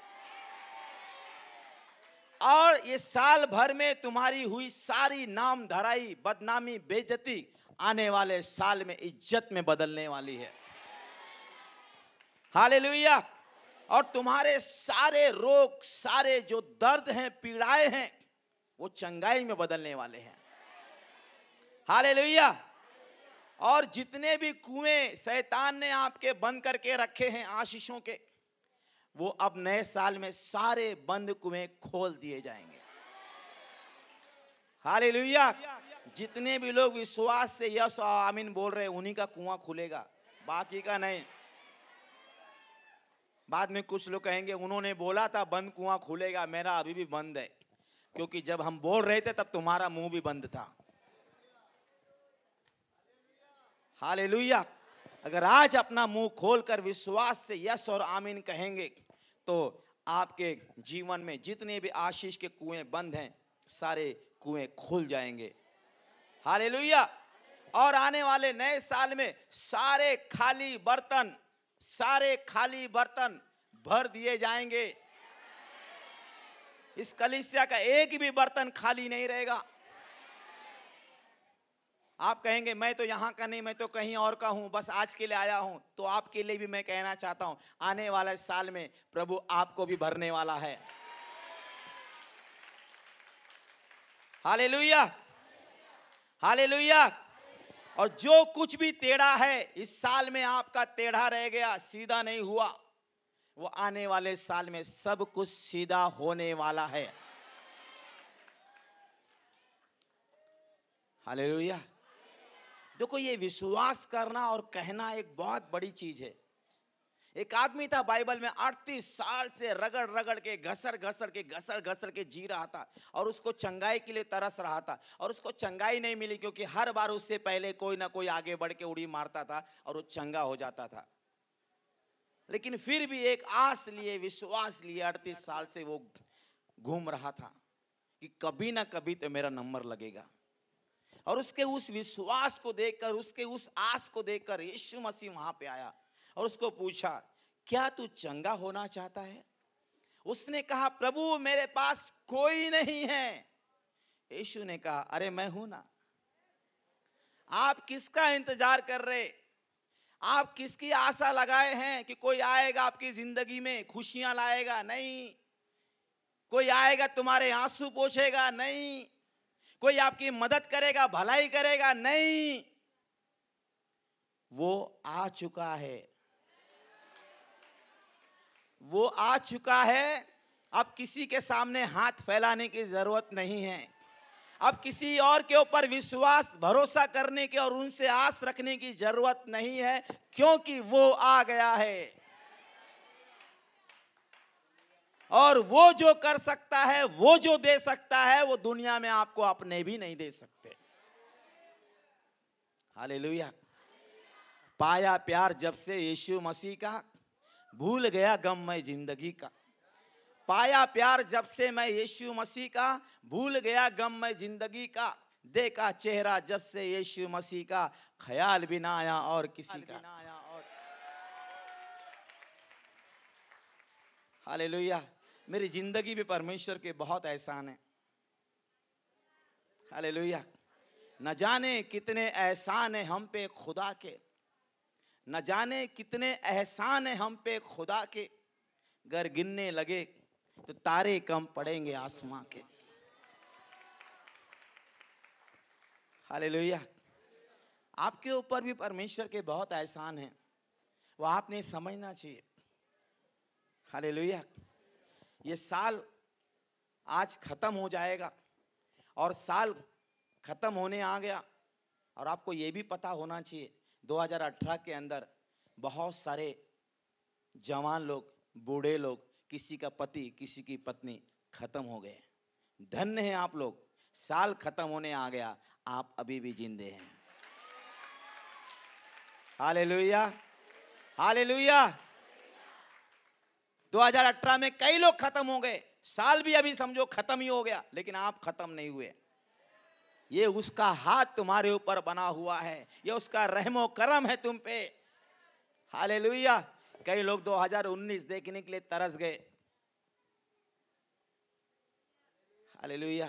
और ये साल भर में तुम्हारी हुई सारी नाम धराई बदनामी बेजती आने वाले साल में इज़्ज़त में बदलने वाली है। हालेलुया। और तुम्हारे सारे रोग, सारे जो दर्द हैं, पीड़ाएँ हैं, वो चंगाई में बदलने वाले हैं। हालेलुया। और जितने भी कुएँ शैतान ने आपके बंद करके रखे हैं, आशीषों के, वो अब नए साल में सारे बंद कुएँ खोल दिए जाएँगे। हालेलुया। जितने भी लोग विश्वास से यस आमीन बोल रहे हैं, उन्हीं का कुआँ खुलेगा, बाकी का नहीं। बाद में कुछ लोग कहेंगे, उन्होंने बोला था, बंद कुआँ खुलेगा, मेरा अभी भी बंद है। क्योंकि जब हम बोल रहे थे, तब तुम्हारा मुँह भी बंद था। हालेलुया। अगर आज अपना मुँह खोलकर विश्वास से यस और आमीन कहेंगे तो आपके जीवन में जितने भी आशीष के कुएँ बंद हैं, सारे कुएँ खुल जाएँगे। हालेलुया। और आने वाले नए साल में सारे खाली बर्तन सारे खाली बर्तन भर दिए जाएँगे। इस कलिसिया का एक भी बर्तन खाली नहीं रहेगा। आप कहेंगे, मैं तो यहाँ का नहीं, मैं तो कहीं और का हूँ, बस आज के लिए आया हूँ। तो आपके लिए भी मैं कहना चाहता हूँ, आने वाले साल में प्रभु आपको भी भरने वाला है। हाले लुया हाले लुया और जो कुछ भी टेढ़ा है, इस साल में आपका टेढ़ा रह गया, सीधा नहीं हुआ। वो आने वाले साल में सब कुछ सीधा होने वाला है। हालेलुया। देखो, ये विश्वास करना और कहना एक बहुत बड़ी चीज़ है। एक आदमी था बाइबल में, अड़तीस साल से रगड़ रगड़ के घसर घसर के घसर घसर के जी रहा था और उसको चंगाई के लिए तरस रहा था और उसको चंगाई नहीं मिली क्योंकि हर बार उससे पहले कोई ना कोई आगे बढ़ के उड़ी मारता था और वो चंगा हो जाता था। लेकिन फिर भी एक आस लिए, विश्वास लिए अड़तीस साल से वो घूम रहा था कि कभी ना कभी तो मेरा नंबर लगेगा। और उसके उस विश्वास को देखकर, उसके उस आस को देखकर यीशु मसीह वहाँ पे आया। और उसको पूछा, क्या तू चंगा होना चाहता है? उसने कहा, प्रभु, मेरे पास कोई नहीं है। यीशु ने कहा, अरे, मैं हूँ ना। आप किसका इंतज़ार कर रहे? आप किसकी आशा लगाए हैं कि कोई आएगा आपकी ज़िंदगी में, खुशियाँ लाएगा? नहीं। कोई आएगा, तुम्हारे आँसू पोछेगा? नहीं। कोई आपकी मदद करेगा, भलाई करेगा? नहीं। वो आ चुका है। वो आ चुका है। अब किसी के सामने हाथ फैलाने की ज़रूरत नहीं है। अब किसी और के ऊपर विश्वास, भरोसा करने की और उनसे आस रखने की ज़रूरत नहीं है, क्योंकि वो आ गया है। और वो जो कर सकता है, वो जो दे सकता है, वो दुनिया में आपको अपने भी नहीं दे सकते। हालेलुया। पाया प्यार जब से यीशु मसीह का भूल गया गम में ज़िंदगी का। पाया प्यार जब से मैं यीशु मसीह का, भूल गया गम में ज़िंदगी का। देखा चेहरा जब से यीशु मसीह का, ख्याल भी ना आया और किसी का। हालेलुया। मेरी ज़िंदगी भी परमेश्वर के बहुत एहसान है। हाले लोहिया न जाने कितने एहसान है हम पे खुदा के। न जाने कितने एहसान है हम पे खुदा के। घर गिनने लगे तो तारे कम पड़ेंगे आसमां के। हालेलुया। आपके ऊपर भी परमेश्वर के बहुत एहसान हैं। वो आपने समझना चाहिए। हालेलुया। ये साल आज खत्म हो जाएगा और साल खत्म होने आ गया और आपको ये भी पता होना चाहिए 2018 के अंदर बहुत सारे जवान लोग, बूढ़े लोग, किसी का पति, किसी की पत्नी खत्म हो गए। धन्य हैं आप लोग। साल खत्म होने आ गया। आप अभी भी जिंदे हैं। हाले लुया हाले लुया 2018 में कई लोग खत्म हो गए। साल भी अभी समझो खत्म ही हो गया, लेकिन आप खत्म नहीं हुए। ये उसका हाथ तुम्हारे ऊपर बना हुआ है। ये उसका रहमो करम है तुम पे। हाले कई लोग 2019 देखने के लिए तरस गए। हाले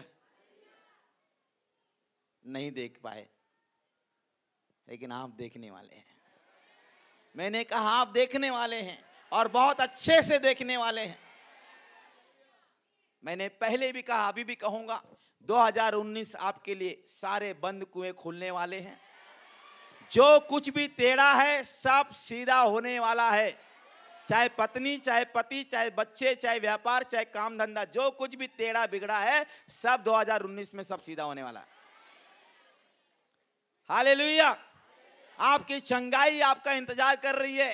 नहीं देख पाए। लेकिन आप देखने वाले हैं। मैंने कहा, आप देखने वाले हैं और बहुत अच्छे से देखने वाले हैं। मैंने पहले भी कहा, अभी भी कहूँगा 2019 आपके लिए सारे बंद कुएँ खुलने वाले हैं। जो कुछ भी टेढ़ा है, सब सीधा होने वाला है। चाहे पत्नी, चाहे पति, चाहे बच्चे, चाहे व्यापार, चाहे काम धंधा, जो कुछ भी टेढ़ा बिगड़ा है, सब 2019 में सब सीधा होने वाला है। हालेलुया। आपकी चंगाई आपका इंतज़ार कर रही है।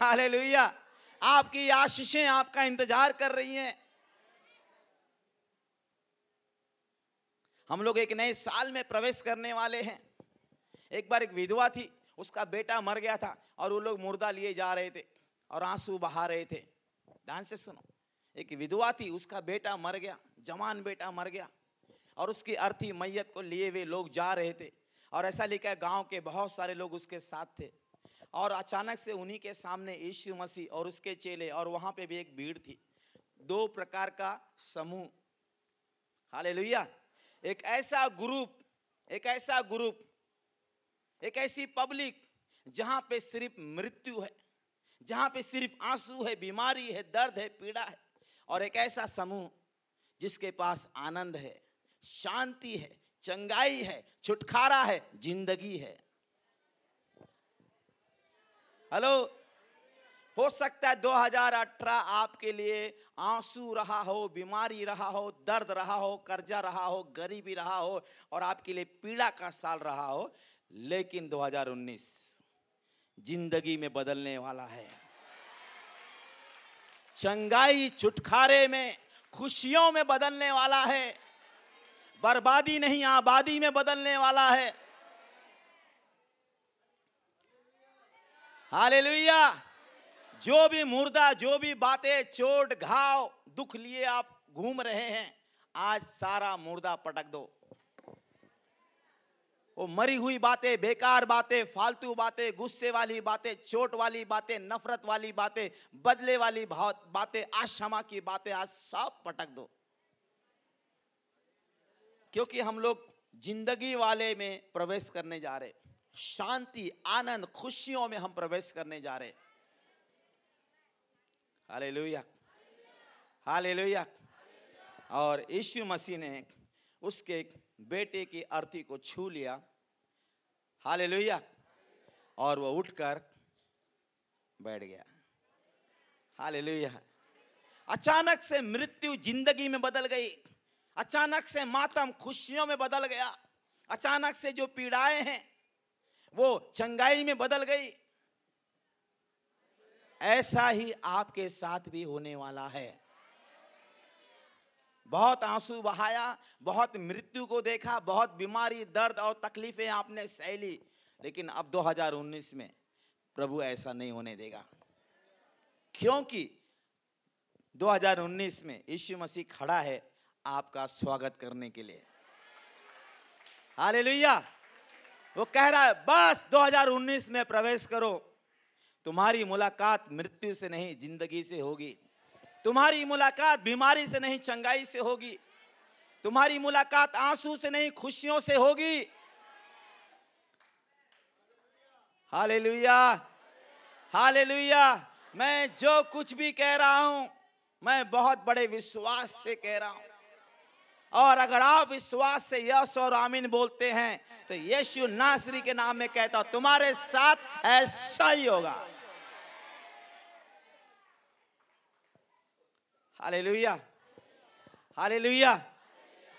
हालेलुया। आपकी आशीषें आपका इंतज़ार कर रही हैं। हम लोग एक नए साल में प्रवेश करने वाले हैं। एक बार एक विधवा थी, उसका बेटा मर गया था और वो लोग मुर्दा लिए जा रहे थे और आँसू बहा रहे थे। ध्यान से सुनो, एक विधवा थी, उसका बेटा मर गया, जवान बेटा मर गया और उसकी अर्थी मैयत को लिए हुए लोग जा रहे थे और ऐसा लिखा है, गाँव के बहुत सारे लोग उसके साथ थे। और अचानक से उन्हीं के सामने यीशु मसीह और उसके चेले और वहाँ पे भी एक भीड़ थी। दो प्रकार का समूह। हाले एक ऐसा ग्रुप, एक ऐसा ग्रुप, एक ऐसी पब्लिक जहाँ पे सिर्फ़ मृत्यु है, जहाँ पे सिर्फ़ आँसू है, बीमारी है, दर्द है, पीड़ा है और एक ऐसा समूह जिसके पास आनंद है, शांति है, चंगाई है, छुटकारा है, ज़िंदगी है। हेलो? हो सकता है 2018 आपके लिए आँसू रहा हो, बीमारी रहा हो, दर्द रहा हो, कर्जा रहा हो, गरीबी रहा हो और आपके लिए पीड़ा का साल रहा हो, लेकिन 2019 ज़िंदगी में बदलने वाला है। चंगाई छुटकारे में, खुशियों में बदलने वाला है। बर्बादी नहीं, आबादी में बदलने वाला है। हालेलुया। जो भी मुर्दा, जो भी बातें, चोट, घाव, दुख लिए आप घूम रहे हैं, आज सारा मुर्दा पटक दो। वो मरी हुई बातें, बेकार बातें, फालतू बातें, गुस्से वाली बातें, चोट वाली बातें, नफरत वाली बातें, बदले वाली बातें, आशमा की बातें आज सब पटक दो। क्योंकि हम लोग ज़िंदगी वाले में प्रवेश करने जा रहे शांति, आनंद, खुशियों में हम प्रवेश करने जा रहे हाले लोहिया हाले लोहिया और यीशु मसीह ने उसके बेटे की अर्थी को छू लिया। हाले लोहिया और वो उठकर बैठ गया। हाले लोहिया अचानक से मृत्यु ज़िंदगी में बदल गई। अचानक से मातम खुशियों में बदल गया। अचानक से जो पीड़ाएँ हैं वो चंगाई में बदल गई। ऐसा ही आपके साथ भी होने वाला है। बहुत आँसू बहाया, बहुत मृत्यु को देखा, बहुत बीमारी, दर्द और तकलीफें आपने सहली लेकिन अब 2019 में प्रभु ऐसा नहीं होने देगा। क्योंकि 2019 में यीशु मसीह खड़ा है आपका स्वागत करने के लिए। हालेलुया! वो कह रहा है, बस 2019 में प्रवेश करो। तुम्हारी मुलाकात मृत्यु से नहीं, ज़िंदगी से होगी। तुम्हारी मुलाकात बीमारी से नहीं, चंगाई से होगी। तुम्हारी मुलाकात आँसू से नहीं, खुशियों से होगी। हाले लुया हाले मैं जो कुछ भी कह रहा हूँ, मैं बहुत बड़े विश्वास से कह रहा हूँ। और अगर आप विश्वास से यश और आमीन बोलते हैं तो यीशु नासरी के नाम में कहता हूँ, तुम्हारे साथ ऐसा ही होगा। हाले लुहिया हालेलुया। हालेलुया।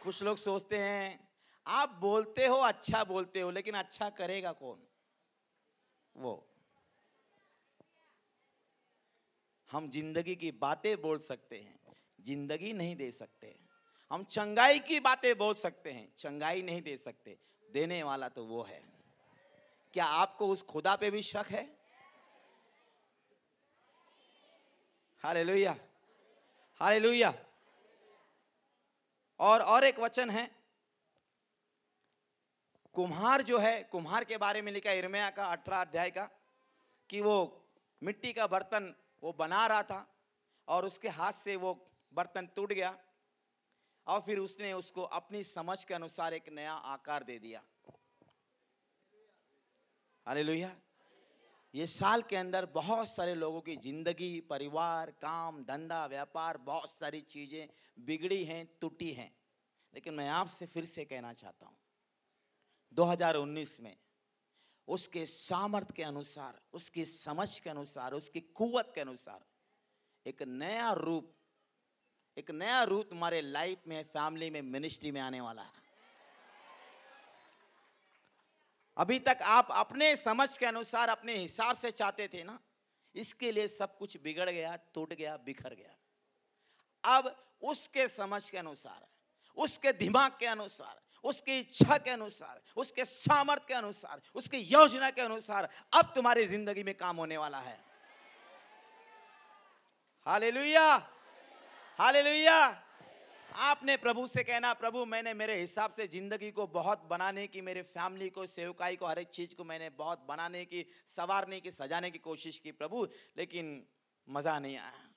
कुछ लोग सोचते हैं, आप बोलते हो अच्छा बोलते हो, लेकिन अच्छा करेगा कौन? वो। हम ज़िंदगी की बातें बोल सकते हैं, ज़िंदगी नहीं दे सकते। हम चंगाई की बातें बोल सकते हैं, चंगाई नहीं दे सकते। देने वाला तो वो है। क्या आपको उस खुदा पे भी शक है? हालेलुया। हालेलुया। और और एक वचन है। कुम्हार जो है, कुम्हार के बारे में लिखा इर्मया का अठारह अध्याय का, कि वो मिट्टी का बर्तन वो बना रहा था, और उसके हाथ से वो बर्तन टूट गया। और फिर उसने उसको अपनी समझ के अनुसार एक नया आकार दे दिया। अरे लोहिया ये साल के अंदर बहुत सारे लोगों की ज़िंदगी, परिवार, काम, धंधा, व्यापार, बहुत सारी चीज़ें बिगड़ी हैं, टूटी हैं। लेकिन मैं आपसे फिर से कहना चाहता हूँ 2019 में उसके सामर्थ्य के अनुसार, उसकी समझ के अनुसार, उसकी कुवत के अनुसार एक नया रूप एक नया रूप तुम्हारे लाइफ में, फैमिली में मिनिस्ट्री में आने वाला है। अभी तक आप अपने समझ के अनुसार, अपने हिसाब से चाहते थे ना, इसके लिए सब कुछ बिगड़ गया, टूट गया, बिखर गया। अब उसके समझ के अनुसार, उसके दिमाग के अनुसार, उसकी इच्छा के अनुसार, उसके सामर्थ्य के अनुसार, उसकी योजना के अनुसार, अब तुम्हारी ज़िंदगी में काम होने वाला है। हालेलुया! हालेलुया। आपने प्रभु से कहना, प्रभु, मैंने मेरे हिसाब से ज़िंदगी को बहुत बनाने की, मेरे फैमिली को, सेवकाई को, हर एक चीज़ को मैंने बहुत बनाने की, सवारने की, सजाने की कोशिश की, प्रभु, लेकिन मज़ा नहीं आया।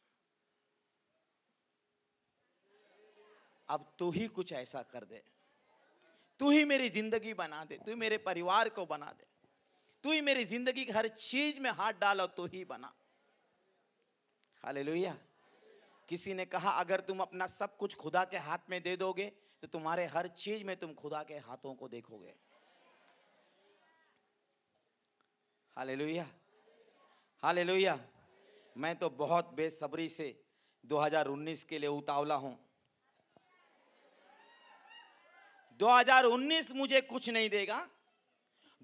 अब तू ही कुछ ऐसा कर दे। तू ही मेरी ज़िंदगी बना दे, तू ही मेरे परिवार को बना दे। तू ही मेरी ज़िंदगी की हर चीज़ में हाथ डालो तू ही बना। हालेलुया। किसी ने कहा, अगर तुम अपना सब कुछ खुदा के हाथ में दे दोगे तो तुम्हारे हर चीज़ में तुम खुदा के हाथों को देखोगे. हालेलुया। लोहिया मैं तो बहुत बेसब्री से 2019 के लिए उतावला हूँ। 2019 मुझे कुछ नहीं देगा।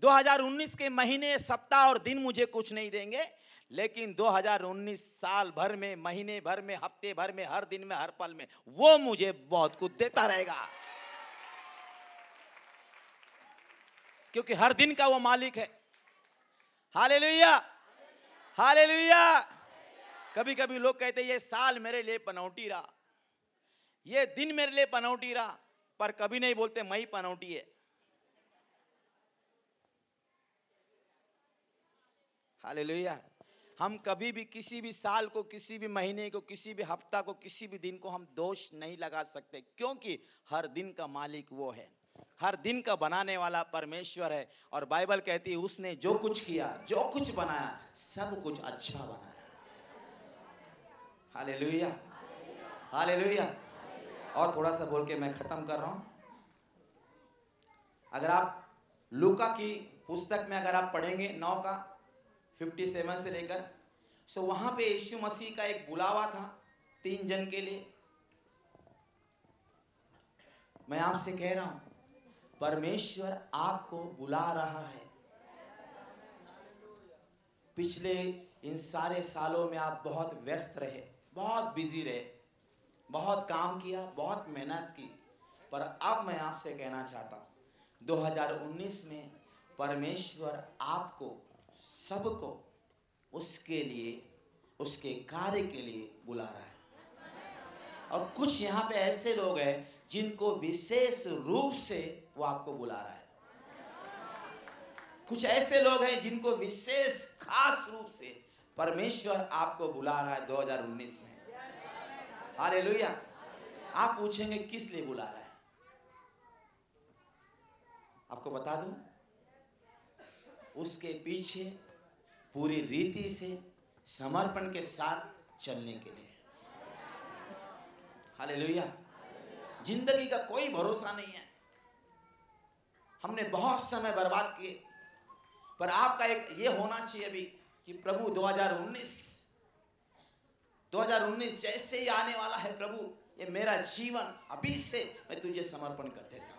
2019 के महीने, सप्ताह और दिन मुझे कुछ नहीं देंगे। लेकिन 2019 साल भर में, महीने भर में, हफ़्ते भर में, हर दिन में, हर पल में, वो मुझे बहुत कुछ देता रहेगा। क्योंकि हर दिन का वो मालिक है। हाले हालेलुया! कभी कभी लोग कहते ये साल मेरे लिए पनौटी रहा। ये दिन मेरे लिए पनौटी रहा। पर कभी नहीं बोलते मई पनौटी है। हालेलुया! हम कभी भी, किसी भी साल को, किसी भी महीने को, किसी भी हफ़्ता को, किसी भी दिन को हम दोष नहीं लगा सकते, क्योंकि हर दिन का मालिक वो है। हर दिन का बनाने वाला परमेश्वर है और बाइबल कहती है, उसने जो कुछ किया, जो कुछ बनाया, सब कुछ अच्छा बनाया हाले लुहिया हाले लुहिया और थोड़ा सा बोल के मैं ख़त्म कर रहा हूँ। अगर आप लूका की पुस्तक में अगर आप पढ़ेंगे, नौ का फिफ्टी सेवन से लेकर। सो वहाँ पे यीशु मसीह का एक बुलावा था तीन जन के लिए। मैं आपसे कह रहा हूँ, परमेश्वर आपको बुला रहा है। पिछले इन सारे सालों में आप बहुत व्यस्त रहे, बहुत बिज़ी रहे, बहुत काम किया, बहुत मेहनत की। पर अब मैं आपसे कहना चाहता हूँ 2019 में परमेश्वर आपको सबको उसके लिए, उसके कार्य के लिए बुला रहा है। और कुछ यहाँ पे ऐसे लोग हैं जिनको विशेष रूप से वो आपको बुला रहा है। कुछ ऐसे लोग हैं जिनको विशेष खास रूप से परमेश्वर आपको बुला रहा है 2019 में। हालेलुया। आप पूछेंगे किस लिए बुला रहा है? आपको बता दूँ? उसके पीछे पूरी रीति से समर्पण के साथ चलने के लिए। हालेलुया। ज़िंदगी का कोई भरोसा नहीं है। हमने बहुत समय बर्बाद किए, पर आपका एक ये होना चाहिए अभी कि प्रभु 2019 2019 जैसे ही आने वाला है प्रभु, ये मेरा जीवन अभी से मैं तुझे समर्पण कर देता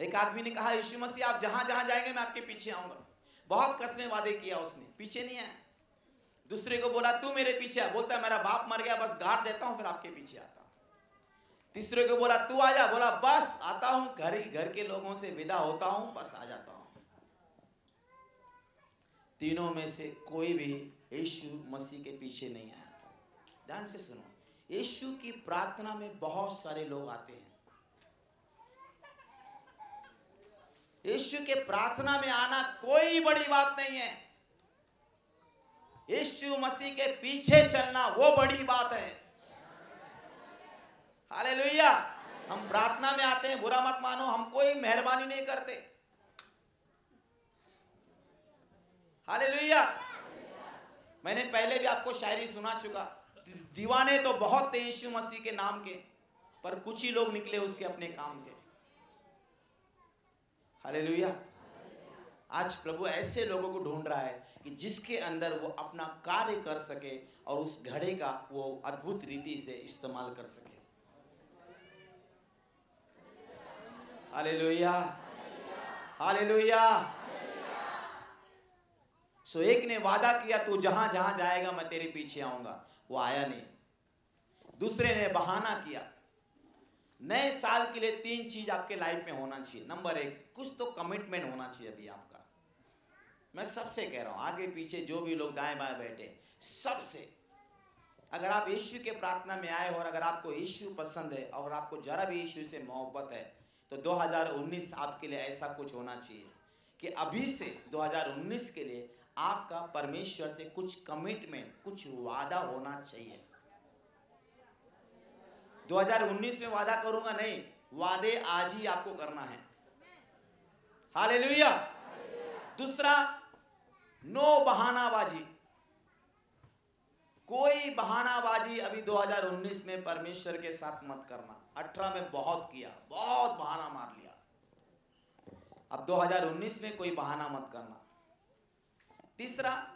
एक आदमी ने कहा, यीशु मसीह, आप जहाँ जहाँ जाएँगे, मैं आपके पीछे आऊँगा। बहुत कसमें वादे किया उसने। पीछे नहीं आया। दूसरे को बोला, तू मेरे पीछे आ। बोलता है, मेरा बाप मर गया, बस गाड़ देता हूँ, फिर आपके पीछे आता हूँ। तीसरे को बोला, तू आ जा। बोला, बस आता हूँ, घर ही, घर के लोगों से विदा होता हूँ, बस आ जाता हूँ। तीनों में से कोई भी यीशु मसीह के पीछे नहीं आया। ध्यान से सुनो, यीशु की प्रार्थना में बहुत सारे लोग आते हैं। यीशु के प्रार्थना में आना कोई बड़ी बात नहीं है। यीशु मसीह के पीछे चलना वो बड़ी बात है। हालेलुया। हम प्रार्थना में आते हैं, बुरा मत मानो, हम कोई मेहरबानी नहीं करते। हालेलुया। मैंने पहले भी आपको शायरी सुना चुका। दीवाने तो बहुत थे यीशु मसीह के नाम के, पर कुछ ही लोग निकले उसके अपने काम के। हालेलुया। आज प्रभु ऐसे लोगों को ढूंढ रहा है कि जिसके अंदर वो अपना कार्य कर सके और उस घड़े का वो अद्भुत रीति से इस्तेमाल कर सके। हालेलुया। हालेलुया। सो एक ने वादा किया, तू जहाँ जहाँ जाएगा, मैं तेरे पीछे आऊँगा। वो आया नहीं। दूसरे ने बहाना किया नए साल के लिए तीन चीज़ आपके लाइफ में होना चाहिए। नंबर एक, कुछ तो कमिटमेंट होना चाहिए अभी आपका। मैं सबसे कह रहा हूँ, आगे पीछे जो भी लोग दाएँ बाएँ बैठे, सबसे। अगर आप यीशु के प्रार्थना में आए हो और अगर आपको यीशु पसंद है और आपको जरा भी यीशु से मोहब्बत है तो 2019 आपके लिए ऐसा कुछ होना चाहिए कि अभी से 2019 के लिए आपका परमेश्वर से कुछ कमिटमेंट कुछ वादा होना चाहिए। 2019 में वादा करूँगा नहीं, वादे आज ही आपको करना है। हालेलुया। दूसरा, नो बहानाबाजी। कोई बहानाबाजी अभी 2019 में परमेश्वर के साथ मत करना। 18 में बहुत किया, बहुत बहाना मार लिया। अब 2019 में कोई बहाना मत करना। तीसरा,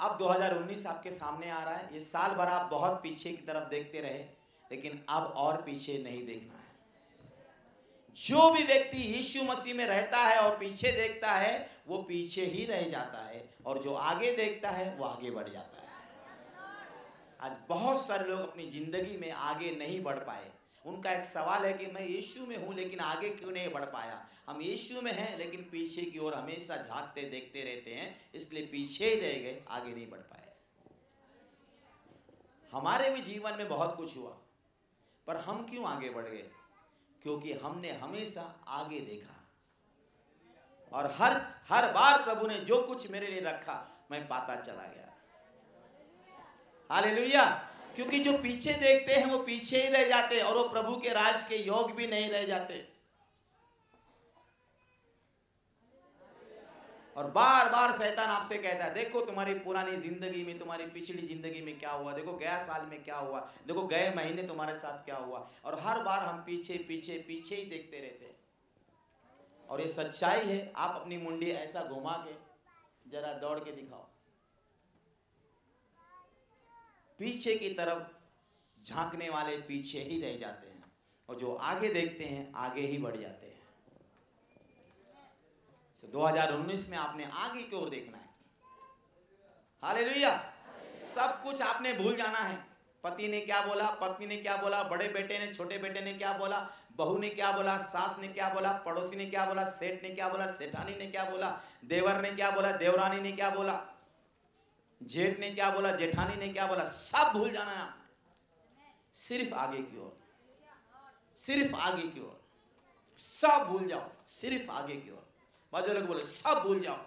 अब 2019 आपके सामने आ रहा है। ये साल भर आप बहुत पीछे की तरफ़ देखते रहे। लेकिन अब और पीछे नहीं देखना है। जो भी व्यक्ति यीशु मसीह में रहता है और पीछे देखता है, वो पीछे ही रह जाता है और जो आगे देखता है, वो आगे बढ़ जाता है। आज बहुत सारे लोग अपनी ज़िंदगी में आगे नहीं बढ़ पाए। उनका एक सवाल है कि मैं यीशु में हूँ, लेकिन आगे क्यों नहीं बढ़ पाया? हम यीशु में हैं, लेकिन पीछे की ओर हमेशा झांकते, देखते रहते हैं, इसलिए पीछे ही रह गए, आगे नहीं बढ़ पाए। हमारे भी जीवन में बहुत कुछ हुआ। पर हम क्यों आगे बढ़ गए? क्योंकि हमने हमेशा आगे देखा। और हर हर बार प्रभु ने जो कुछ मेरे लिए रखा, मैं पाता चला गया। हालेलुया। क्योंकि जो पीछे देखते हैं, वो पीछे ही रह जाते और वो प्रभु के राज के योग भी नहीं रह जाते। और बार बार शैतान आपसे कहता है, देखो तुम्हारी पुरानी ज़िंदगी में, तुम्हारी पिछली ज़िंदगी में क्या हुआ? देखो गया साल में क्या हुआ? देखो गए महीने तुम्हारे साथ क्या हुआ? और हर बार हम पीछे पीछे पीछे ही देखते रहते हैं। और ये सच्चाई है, आप अपनी मुंडी ऐसा घुमा के जरा दौड़ के दिखाओ। पीछे की तरफ़ झांकने वाले पीछे ही रह जाते हैं और जो आगे देखते हैं, आगे ही बढ़ जाते हैं। So, 2019 में आपने आगे की ओर देखना है हालेलुया सब कुछ आपने भूल जाना है पति ने क्या बोला पत्नी ने क्या बोला बड़े बेटे ने छोटे बेटे ने क्या बोला बहू ने क्या बोला सास ने क्या बोला पड़ोसी ने क्या बोला सेठ ने क्या बोला सेठानी ने क्या बोला देवर ने क्या बोला देवरानी ने क्या बोला जेठ ने क्या बोला जेठानी ने क्या बोला सब भूल जाना है सिर्फ़ आगे की ओर सिर्फ़ आगे की ओर सब भूल जाओ सिर्फ़ आगे की ओर बाजू बोले, सब भूल जाओ।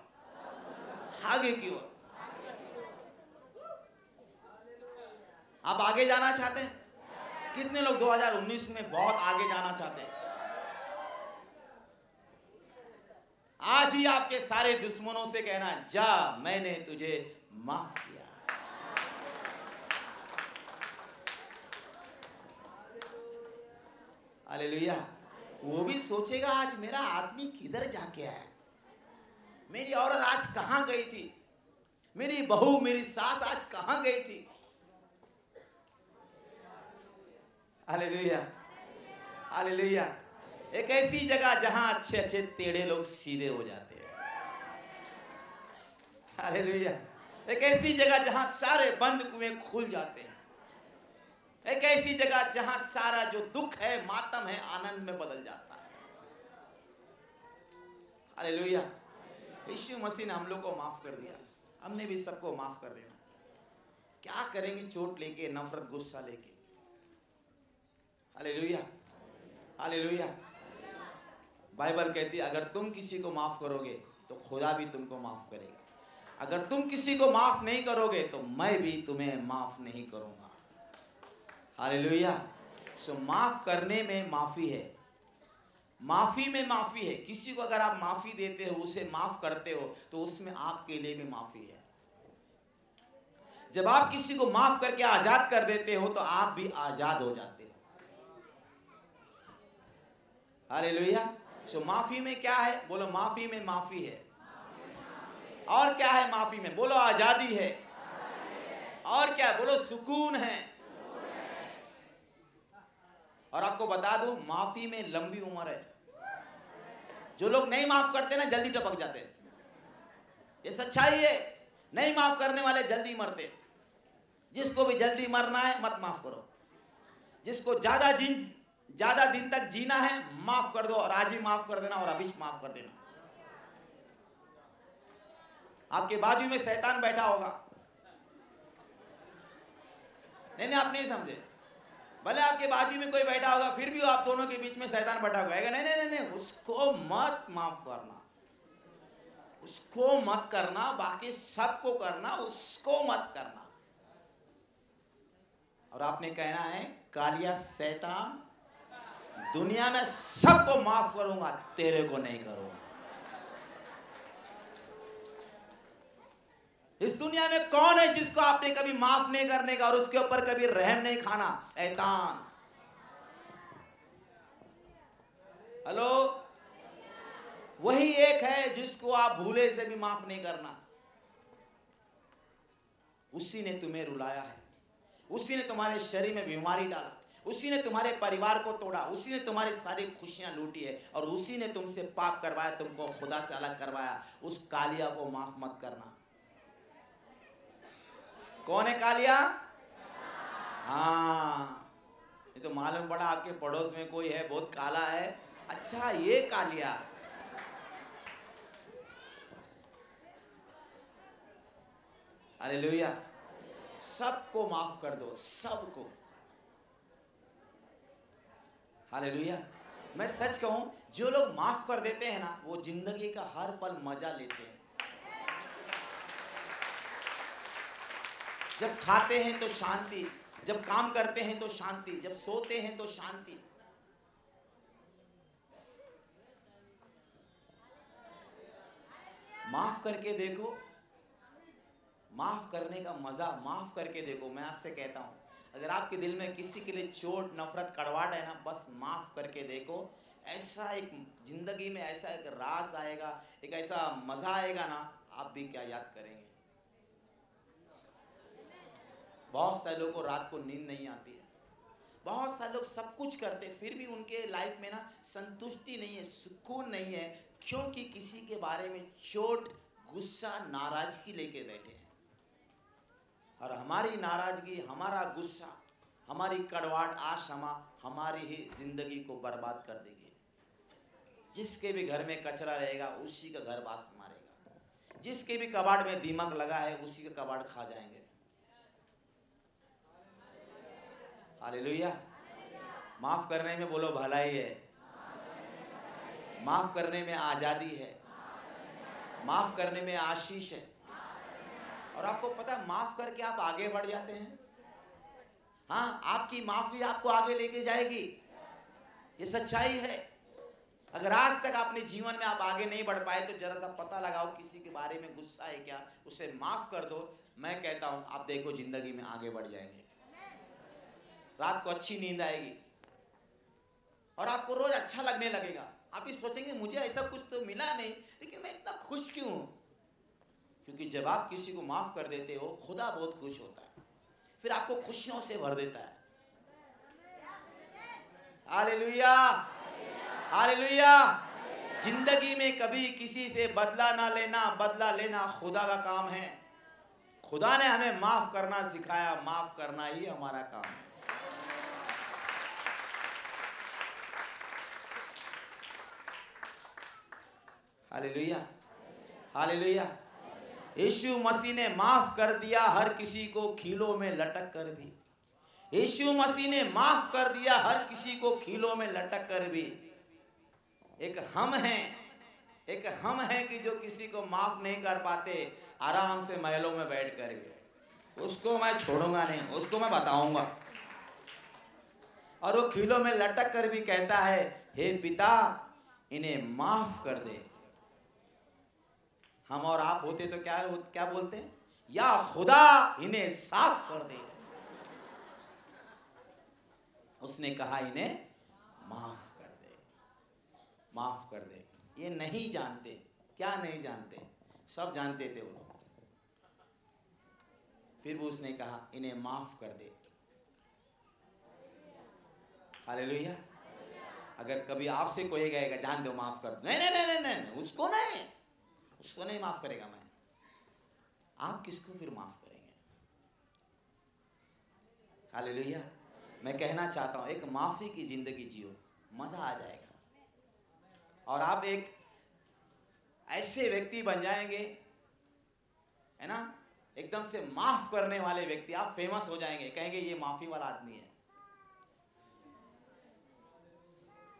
आगे की ओर। आप आगे जाना चाहते हैं? कितने लोग 2019 में बहुत आगे जाना चाहते हैं? आज ही आपके सारे दुश्मनों से कहना, जा, मैंने तुझे माफ़ किया। हालेलुया। वो भी सोचेगा, आज मेरा आदमी किधर जाके आया? मेरी औरत आज कहाँ गई थी? मेरी बहू, मेरी सास आज कहाँ गई थी? हालेलुया। हालेलुया। एक ऐसी जगह जहाँ अच्छे अच्छे टेढ़े लोग सीधे हो जाते हैं। हालेलुया। एक ऐसी जगह जहाँ सारे बंद कुएँ खुल जाते हैं। एक ऐसी जगह जहाँ सारा जो दुख है, मातम है, आनंद में बदल जाता है। हालेलुया। यीशु मसीह ने हम लोग को माफ़ कर दिया। हमने भी सबको माफ़ कर देना क्या करेंगे? चोट लेके, नफरत, गुस्सा लेके। हालेलुया। हालेलुया। बाइबल कहती है, अगर तुम किसी को माफ़ करोगे तो खुदा भी तुमको माफ़ करेगा। अगर तुम किसी को माफ़ नहीं करोगे तो मैं भी तुम्हें माफ़ नहीं करूँगा। हालेलुया। सो माफ़ करने में माफ़ी है। माफ़ी में माफ़ी है। किसी को अगर आप माफ़ी देते हो, उसे माफ़ करते हो तो उसमें आपके लिए भी माफ़ी है। जब आप किसी को माफ़ करके आज़ाद कर देते हो तो आप भी आज़ाद हो जाते हो। हालेलुया। सो माफ़ी में क्या है? बोलो, माफ़ी में माफ़ी है। और क्या है माफ़ी में? बोलो, आज़ादी है। और क्या? बोलो, सुकून है। और आपको बता दूँ, माफ़ी में लंबी उम्र है। जो लोग नहीं माफ़ करते ना, जल्दी टपक जाते। ये सच्चाई है। नहीं माफ़ करने वाले जल्दी मरते। जिसको भी जल्दी मरना है, मत माफ़ करो। जिसको ज़्यादा जिन, ज़्यादा दिन तक जीना है, माफ़ कर दो, और आज ही माफ़ कर देना, और अभी माफ़ कर देना। आपके बाजू में शैतान बैठा होगा। नहीं नहीं, आप नहीं समझे। भले आपके बाजू में कोई बैठा होगा, फिर भी आप दोनों के बीच में शैतान बैठा होगा नहीं नहीं नहीं नहीं, उसको मत माफ़ करना। उसको मत करना, बाकी सबको करना, उसको मत करना। और आपने कहना है, कालिया शैतान, दुनिया में सबको माफ़ करूँगा, तेरे को नहीं करूँगा। इस दुनिया में कौन है जिसको आपने कभी माफ़ नहीं करने का और उसके ऊपर कभी रहम नहीं खाना? शैतान। हेलो? वही एक है जिसको आप भूले से भी माफ़ नहीं करना। उसी ने तुम्हें रुलाया है। उसी ने तुम्हारे शरीर में बीमारी डाला। उसी ने तुम्हारे परिवार को तोड़ा। उसी ने तुम्हारी सारी खुशियाँ लूटी है। और उसी ने तुमसे पाप करवाया, तुमको खुदा से अलग करवाया। उस कालिया को माफ़ मत करना। कौन है कालिया? हाँ। ये तो मालूम पड़ा आपके पड़ोस में कोई है, बहुत काला है। अच्छा ये कालिया। हालेलुया। सबको माफ़ कर दो, सबको। हालेलुया। मैं सच कहूँ, जो लोग माफ़ कर देते हैं ना, वो ज़िंदगी का हर पल मज़ा लेते हैं। जब खाते हैं तो शांति, जब काम करते हैं तो शांति, जब सोते हैं तो शांति। माफ़ करके देखो, माफ़ करने का मज़ा, माफ़ करके देखो, मैं आपसे कहता हूँ, अगर आपके दिल में किसी के लिए चोट, नफरत कड़वाट है ना, बस माफ़ करके देखो, ऐसा एक ज़िंदगी में ऐसा एक रास आएगा, एक ऐसा मज़ा आएगा ना, आप भी क्या याद करेंगे। बहुत सारे लोगों को रात को नींद नहीं आती है। बहुत सारे लोग सब कुछ करते फिर भी उनके लाइफ में ना संतुष्टि नहीं है, सुकून नहीं है, क्योंकि किसी के बारे में चोट, गुस्सा, नाराज़गी लेके बैठे हैं। और हमारी नाराज़गी, हमारा गुस्सा, हमारी कड़वाट आशमा हमारी ही ज़िंदगी को बर्बाद कर देगी। जिसके भी घर में कचरा रहेगा, उसी का घर बास मारेगा। जिसके भी कबाड़ में दीमक लगा है, उसी का कबाड़ खा जाएँगे। हालेलुया। माफ़ करने में बोलो, भलाई है। माफ़ करने में आज़ादी है। माफ़ करने में आशीष है। और आपको पता है, माफ़ करके आप आगे बढ़ जाते हैं। हाँ आपकी माफ़ी आपको आगे लेके जाएगी। ये सच्चाई है। अगर आज तक अपने जीवन में आप आगे नहीं बढ़ पाए तो जरा सा पता लगाओ, किसी के बारे में गुस्सा है क्या? उसे माफ़ कर दो। मैं कहता हूँ, आप देखो, ज़िंदगी में आगे बढ़ जाएँगे। रात को अच्छी नींद आएगी। और आपको रोज अच्छा लगने लगेगा। आप ही सोचेंगे, मुझे ऐसा कुछ तो मिला नहीं, लेकिन मैं इतना खुश क्यों क्योंकि जब आप किसी को माफ़ कर देते हो, खुदा बहुत खुश होता है। फिर आपको खुशियों से भर देता है। हालेलुया। लुया ज़िंदगी में कभी किसी से बदला ना लेना, बदला लेना खुदा का काम है। खुदा ने हमें माफ़ करना सिखाया, माफ़ करना ही हमारा काम है। हालेलुया। हालेलुया। यीशु मसीह ने माफ़ कर दिया हर किसी को खीलों में लटक कर भी। यीशु मसीह ने माफ़ कर दिया हर किसी को खीलों में लटक कर भी। एक हम हैं, एक हम हैं कि जो किसी को माफ़ नहीं कर पाते, आराम से महलों में बैठ कर भी। उसको मैं छोड़ूँगा नहीं, उसको मैं बताऊँगा। और वो खीलों में लटक कर भी कहता है, हे पिता, इन्हें माफ़ कर दे। हम और आप होते तो क्या क्या बोलते हैं? या खुदा इन्हें साफ़ कर दे। उसने कहा इन्हें माफ़ कर दे। माफ़ कर दे। ये नहीं जानते। क्या नहीं जानते? सब जानते थे वो फिर भी उसने कहा इन्हें माफ़ कर दे। हालेलुया। अगर कभी आपसे कोई कहेगा जान दो माफ़ कर नहीं नहीं नहीं नहीं, नहीं उसको नहीं। उसको नहीं माफ़ करेगा मैं। आप किसको फिर माफ़ करेंगे? लोहिया मैं कहना चाहता हूँ, एक माफ़ी की ज़िंदगी जियो, मज़ा आ जाएगा। और आप एक ऐसे व्यक्ति बन जाएँगे, है ना? एकदम से माफ़ करने वाले व्यक्ति, आप फ़ेमस हो जाएँगे। कहेंगे, ये माफ़ी वाला आदमी है।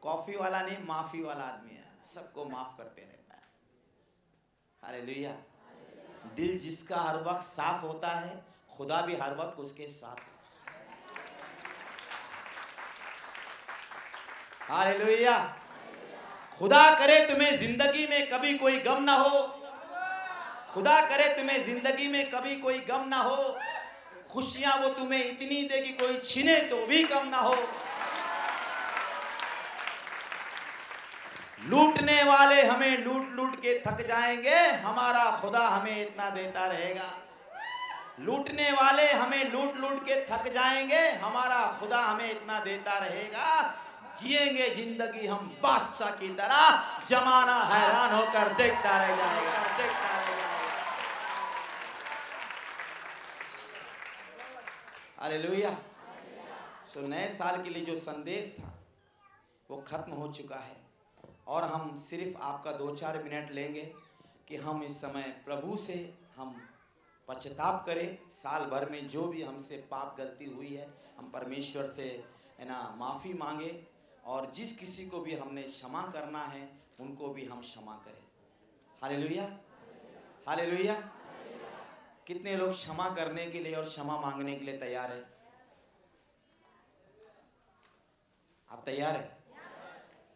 कॉफ़ी वाला नहीं, माफ़ी वाला आदमी है। सबको माफ़ करते रहता हालेलुया। दिल जिसका हर वक्त साफ़ होता है, खुदा भी हर वक्त उसके साथ हालेलुया। खुदा करे तुम्हें ज़िंदगी में कभी कोई गम ना हो। खुदा करे तुम्हें ज़िंदगी में कभी कोई गम ना हो। खुशियाँ वो तुम्हें इतनी दे कि कोई छीने तो भी कम ना हो। लूटने वाले हमें लूट लूट के थक जाएँगे, हमारा खुदा हमें इतना देता रहेगा। लूटने वाले हमें लूट लूट के थक जाएँगे, हमारा खुदा हमें इतना देता रहेगा। जिएँगे ज़िंदगी हम बादशाह की तरह, जमाना हैरान होकर देखता रह जाएगा। देखता रह जाएगा। हालेलुया। सो नए साल के लिए जो संदेश था, वो खत्म हो चुका है। और हम सिर्फ़ आपका दो चार मिनट लेंगे कि हम इस समय प्रभु से हम पश्चाताप करें। साल भर में जो भी हमसे पाप गलती हुई है, हम परमेश्वर से, है ना, माफ़ी मांगे और जिस किसी को भी हमने क्षमा करना है, उनको भी हम क्षमा करें। हाले लोहिया हाले लोहिया कितने लोग क्षमा करने के लिए और क्षमा मांगने के लिए तैयार है? आप तैयार है?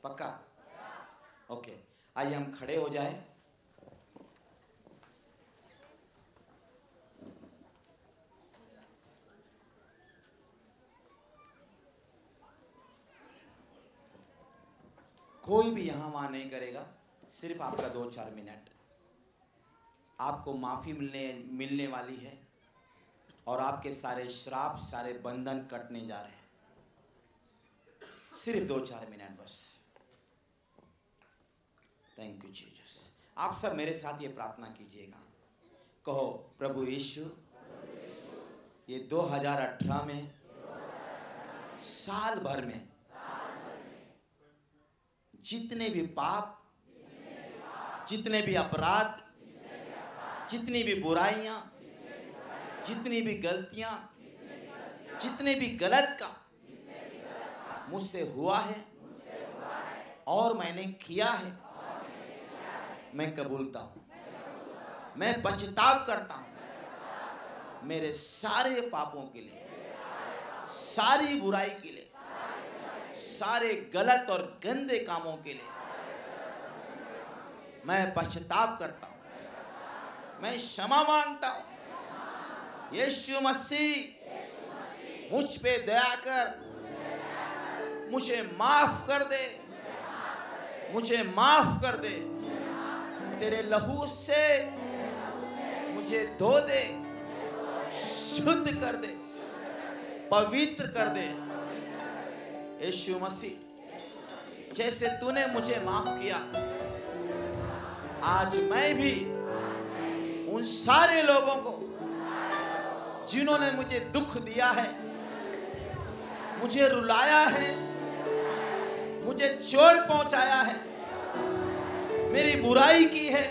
पक्का? ओके आइए हम खड़े हो जाए। कोई भी यहाँ वहाँ नहीं करेगा, सिर्फ़ आपका दो चार मिनट। आपको माफ़ी मिलने मिलने वाली है और आपके सारे श्राप, सारे बंधन कटने जा रहे हैं। सिर्फ़ दो चार मिनट बस। थैंक यू जीसस आप सब मेरे साथ ये प्रार्थना कीजिएगा। कहो, प्रभु यीशु, ये 2018 में, साल भर में, जितने भी पाप, जितने भी अपराध, जितनी भी बुराइयाँ, जितनी भी गलतियाँ, जितने भी गलत का मुझसे हुआ है, और मैंने किया है। मैं कबूलता हूँ। मैं पछताव करता हूँ। मेरे सारे पापों के लिए, सारी बुराई के लिए, सारे गलत और गंदे कामों के लिए मैं पछताव करता हूँ। मैं क्षमा माँगता हूँ। यीशु मसीह, मुझ पे दया कर, मुझे माफ़ कर दे, मुझे माफ़ कर दे। तेरे लहू से मुझे धो दे, शुद्ध कर दे, पवित्र कर दे। यीशु मसीह, जैसे तूने मुझे माफ़ किया, आज मैं भी उन सारे लोगों को, जिन्होंने मुझे दुख दिया है, मुझे रुलाया है, मुझे चोट पहुँचाया है मेरी बुराई की है।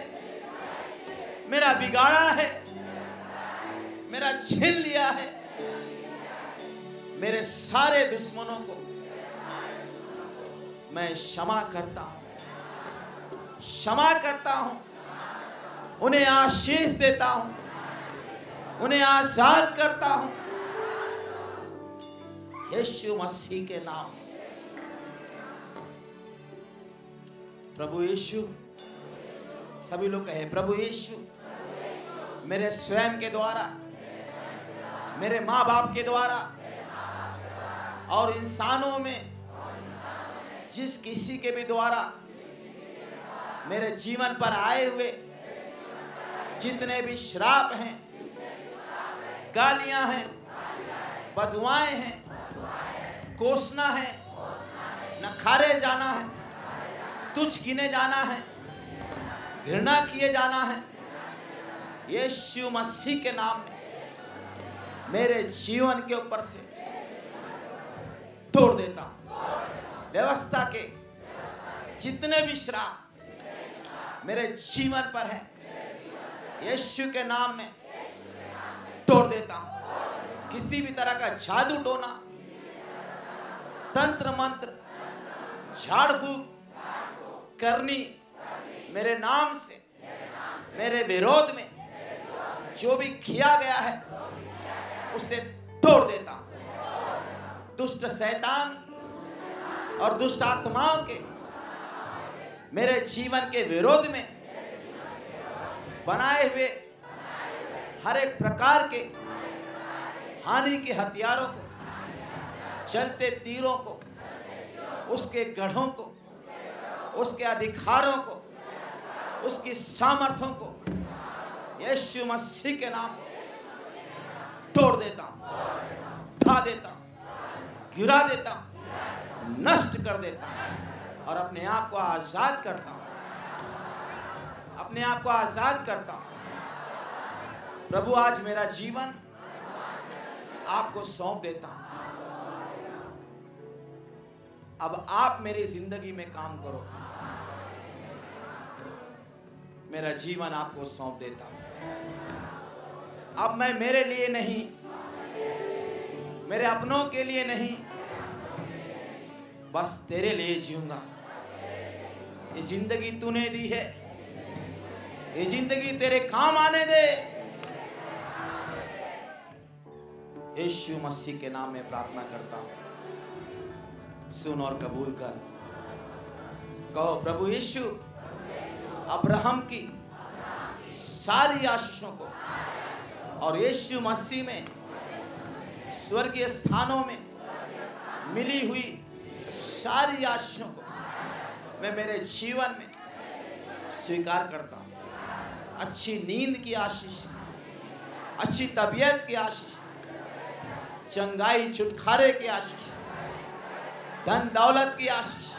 मेरा बिगाड़ा है। मेरा छीन लिया है। मेरे सारे दुश्मनों को मैं क्षमा करता हूँ। क्षमा करता हूँ। उन्हें आशीष देता हूँ। उन्हें आज़ाद करता हूँ। यीशु मसीह के नाम। प्रभु यीशु सभी लोग कहे, प्रभु यीशु, मेरे स्वयं के द्वारा, मेरे माँ बाप के द्वारा और इंसानों में, जिस किसी के भी द्वारा मेरे जीवन पर आए हुए जितने भी श्राप हैं, गालियाँ हैं, बदुआएँ हैं, कोसना है, नखारे जाना है तुझ गिने जाना है घृणा किए जाना है। यीशु मसीह के नाम में मेरे जीवन के ऊपर से तोड़ देता हूँ। व्यवस्था के जितने भी श्राप मेरे जीवन पर है, यीशु के नाम में तोड़ देता हूँ। किसी भी तरह का जादू टोना, तंत्र मंत्र झाड़ फूक करनी मेरे नाम से, मेरे विरोध में, जो भी किया गया है, उसे तोड़ देता हूँ। दुष्ट शैतान और दुष्ट आत्माओं के मेरे जीवन के विरोध में बनाए हुए हर एक प्रकार के हानि के हथियारों को, चलते तीरों को, उसके गढ़ों को, उसके अधिकारों को उसकी सामर्थ्यों को यीशु मसीह के नाम तोड़ देता हूँ ढा देता हूँ गिरा देता हूँ नष्ट कर देता हूँ और अपने आप को आज़ाद करता हूँ अपने आप को आज़ाद करता। हूँ प्रभु, आज मेरा जीवन आपको सौंप देता। हूँ अब आप मेरी ज़िंदगी में काम करो। मेरा जीवन आपको सौंप देता हूँ। अब मैं मेरे लिए नहीं, मेरे अपनों के लिए नहीं, बस तेरे लिए जीऊँगा। ये ज़िंदगी तूने दी है, ये ज़िंदगी तेरे काम आने दे। यीशु मसीह के नाम में प्रार्थना करता हूँ। सुन और कबूल कर। कहो, प्रभु यीशु अब्राहम की सारी आशीषों को और यीशु मसीह में स्वर्गीय स्थानों में मिली हुई सारी आशीषों को मैं मेरे जीवन में स्वीकार करता हूँ। अच्छी नींद की आशीष, अच्छी तबीयत की आशीष, चंगाई छुटकारे की आशीष, धन दौलत की आशीष,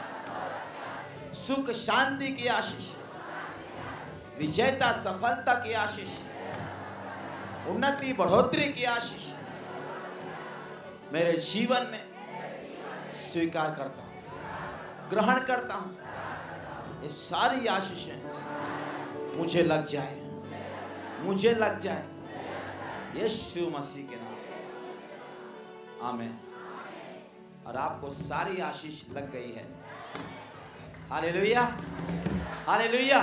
सुख शांति की आशीष विजेता सफलता की आशीष, उन्नति बढ़ोतरी की आशीष मेरे जीवन में स्वीकार करता हूँ, ग्रहण करता हूँ। ये सारी आशीषें मुझे लग जाए, मुझे लग जाए। ये शिव मसीह के नाम। आमेन। और आपको सारी आशीष लग गई है। हालेलुया। हालेलुया।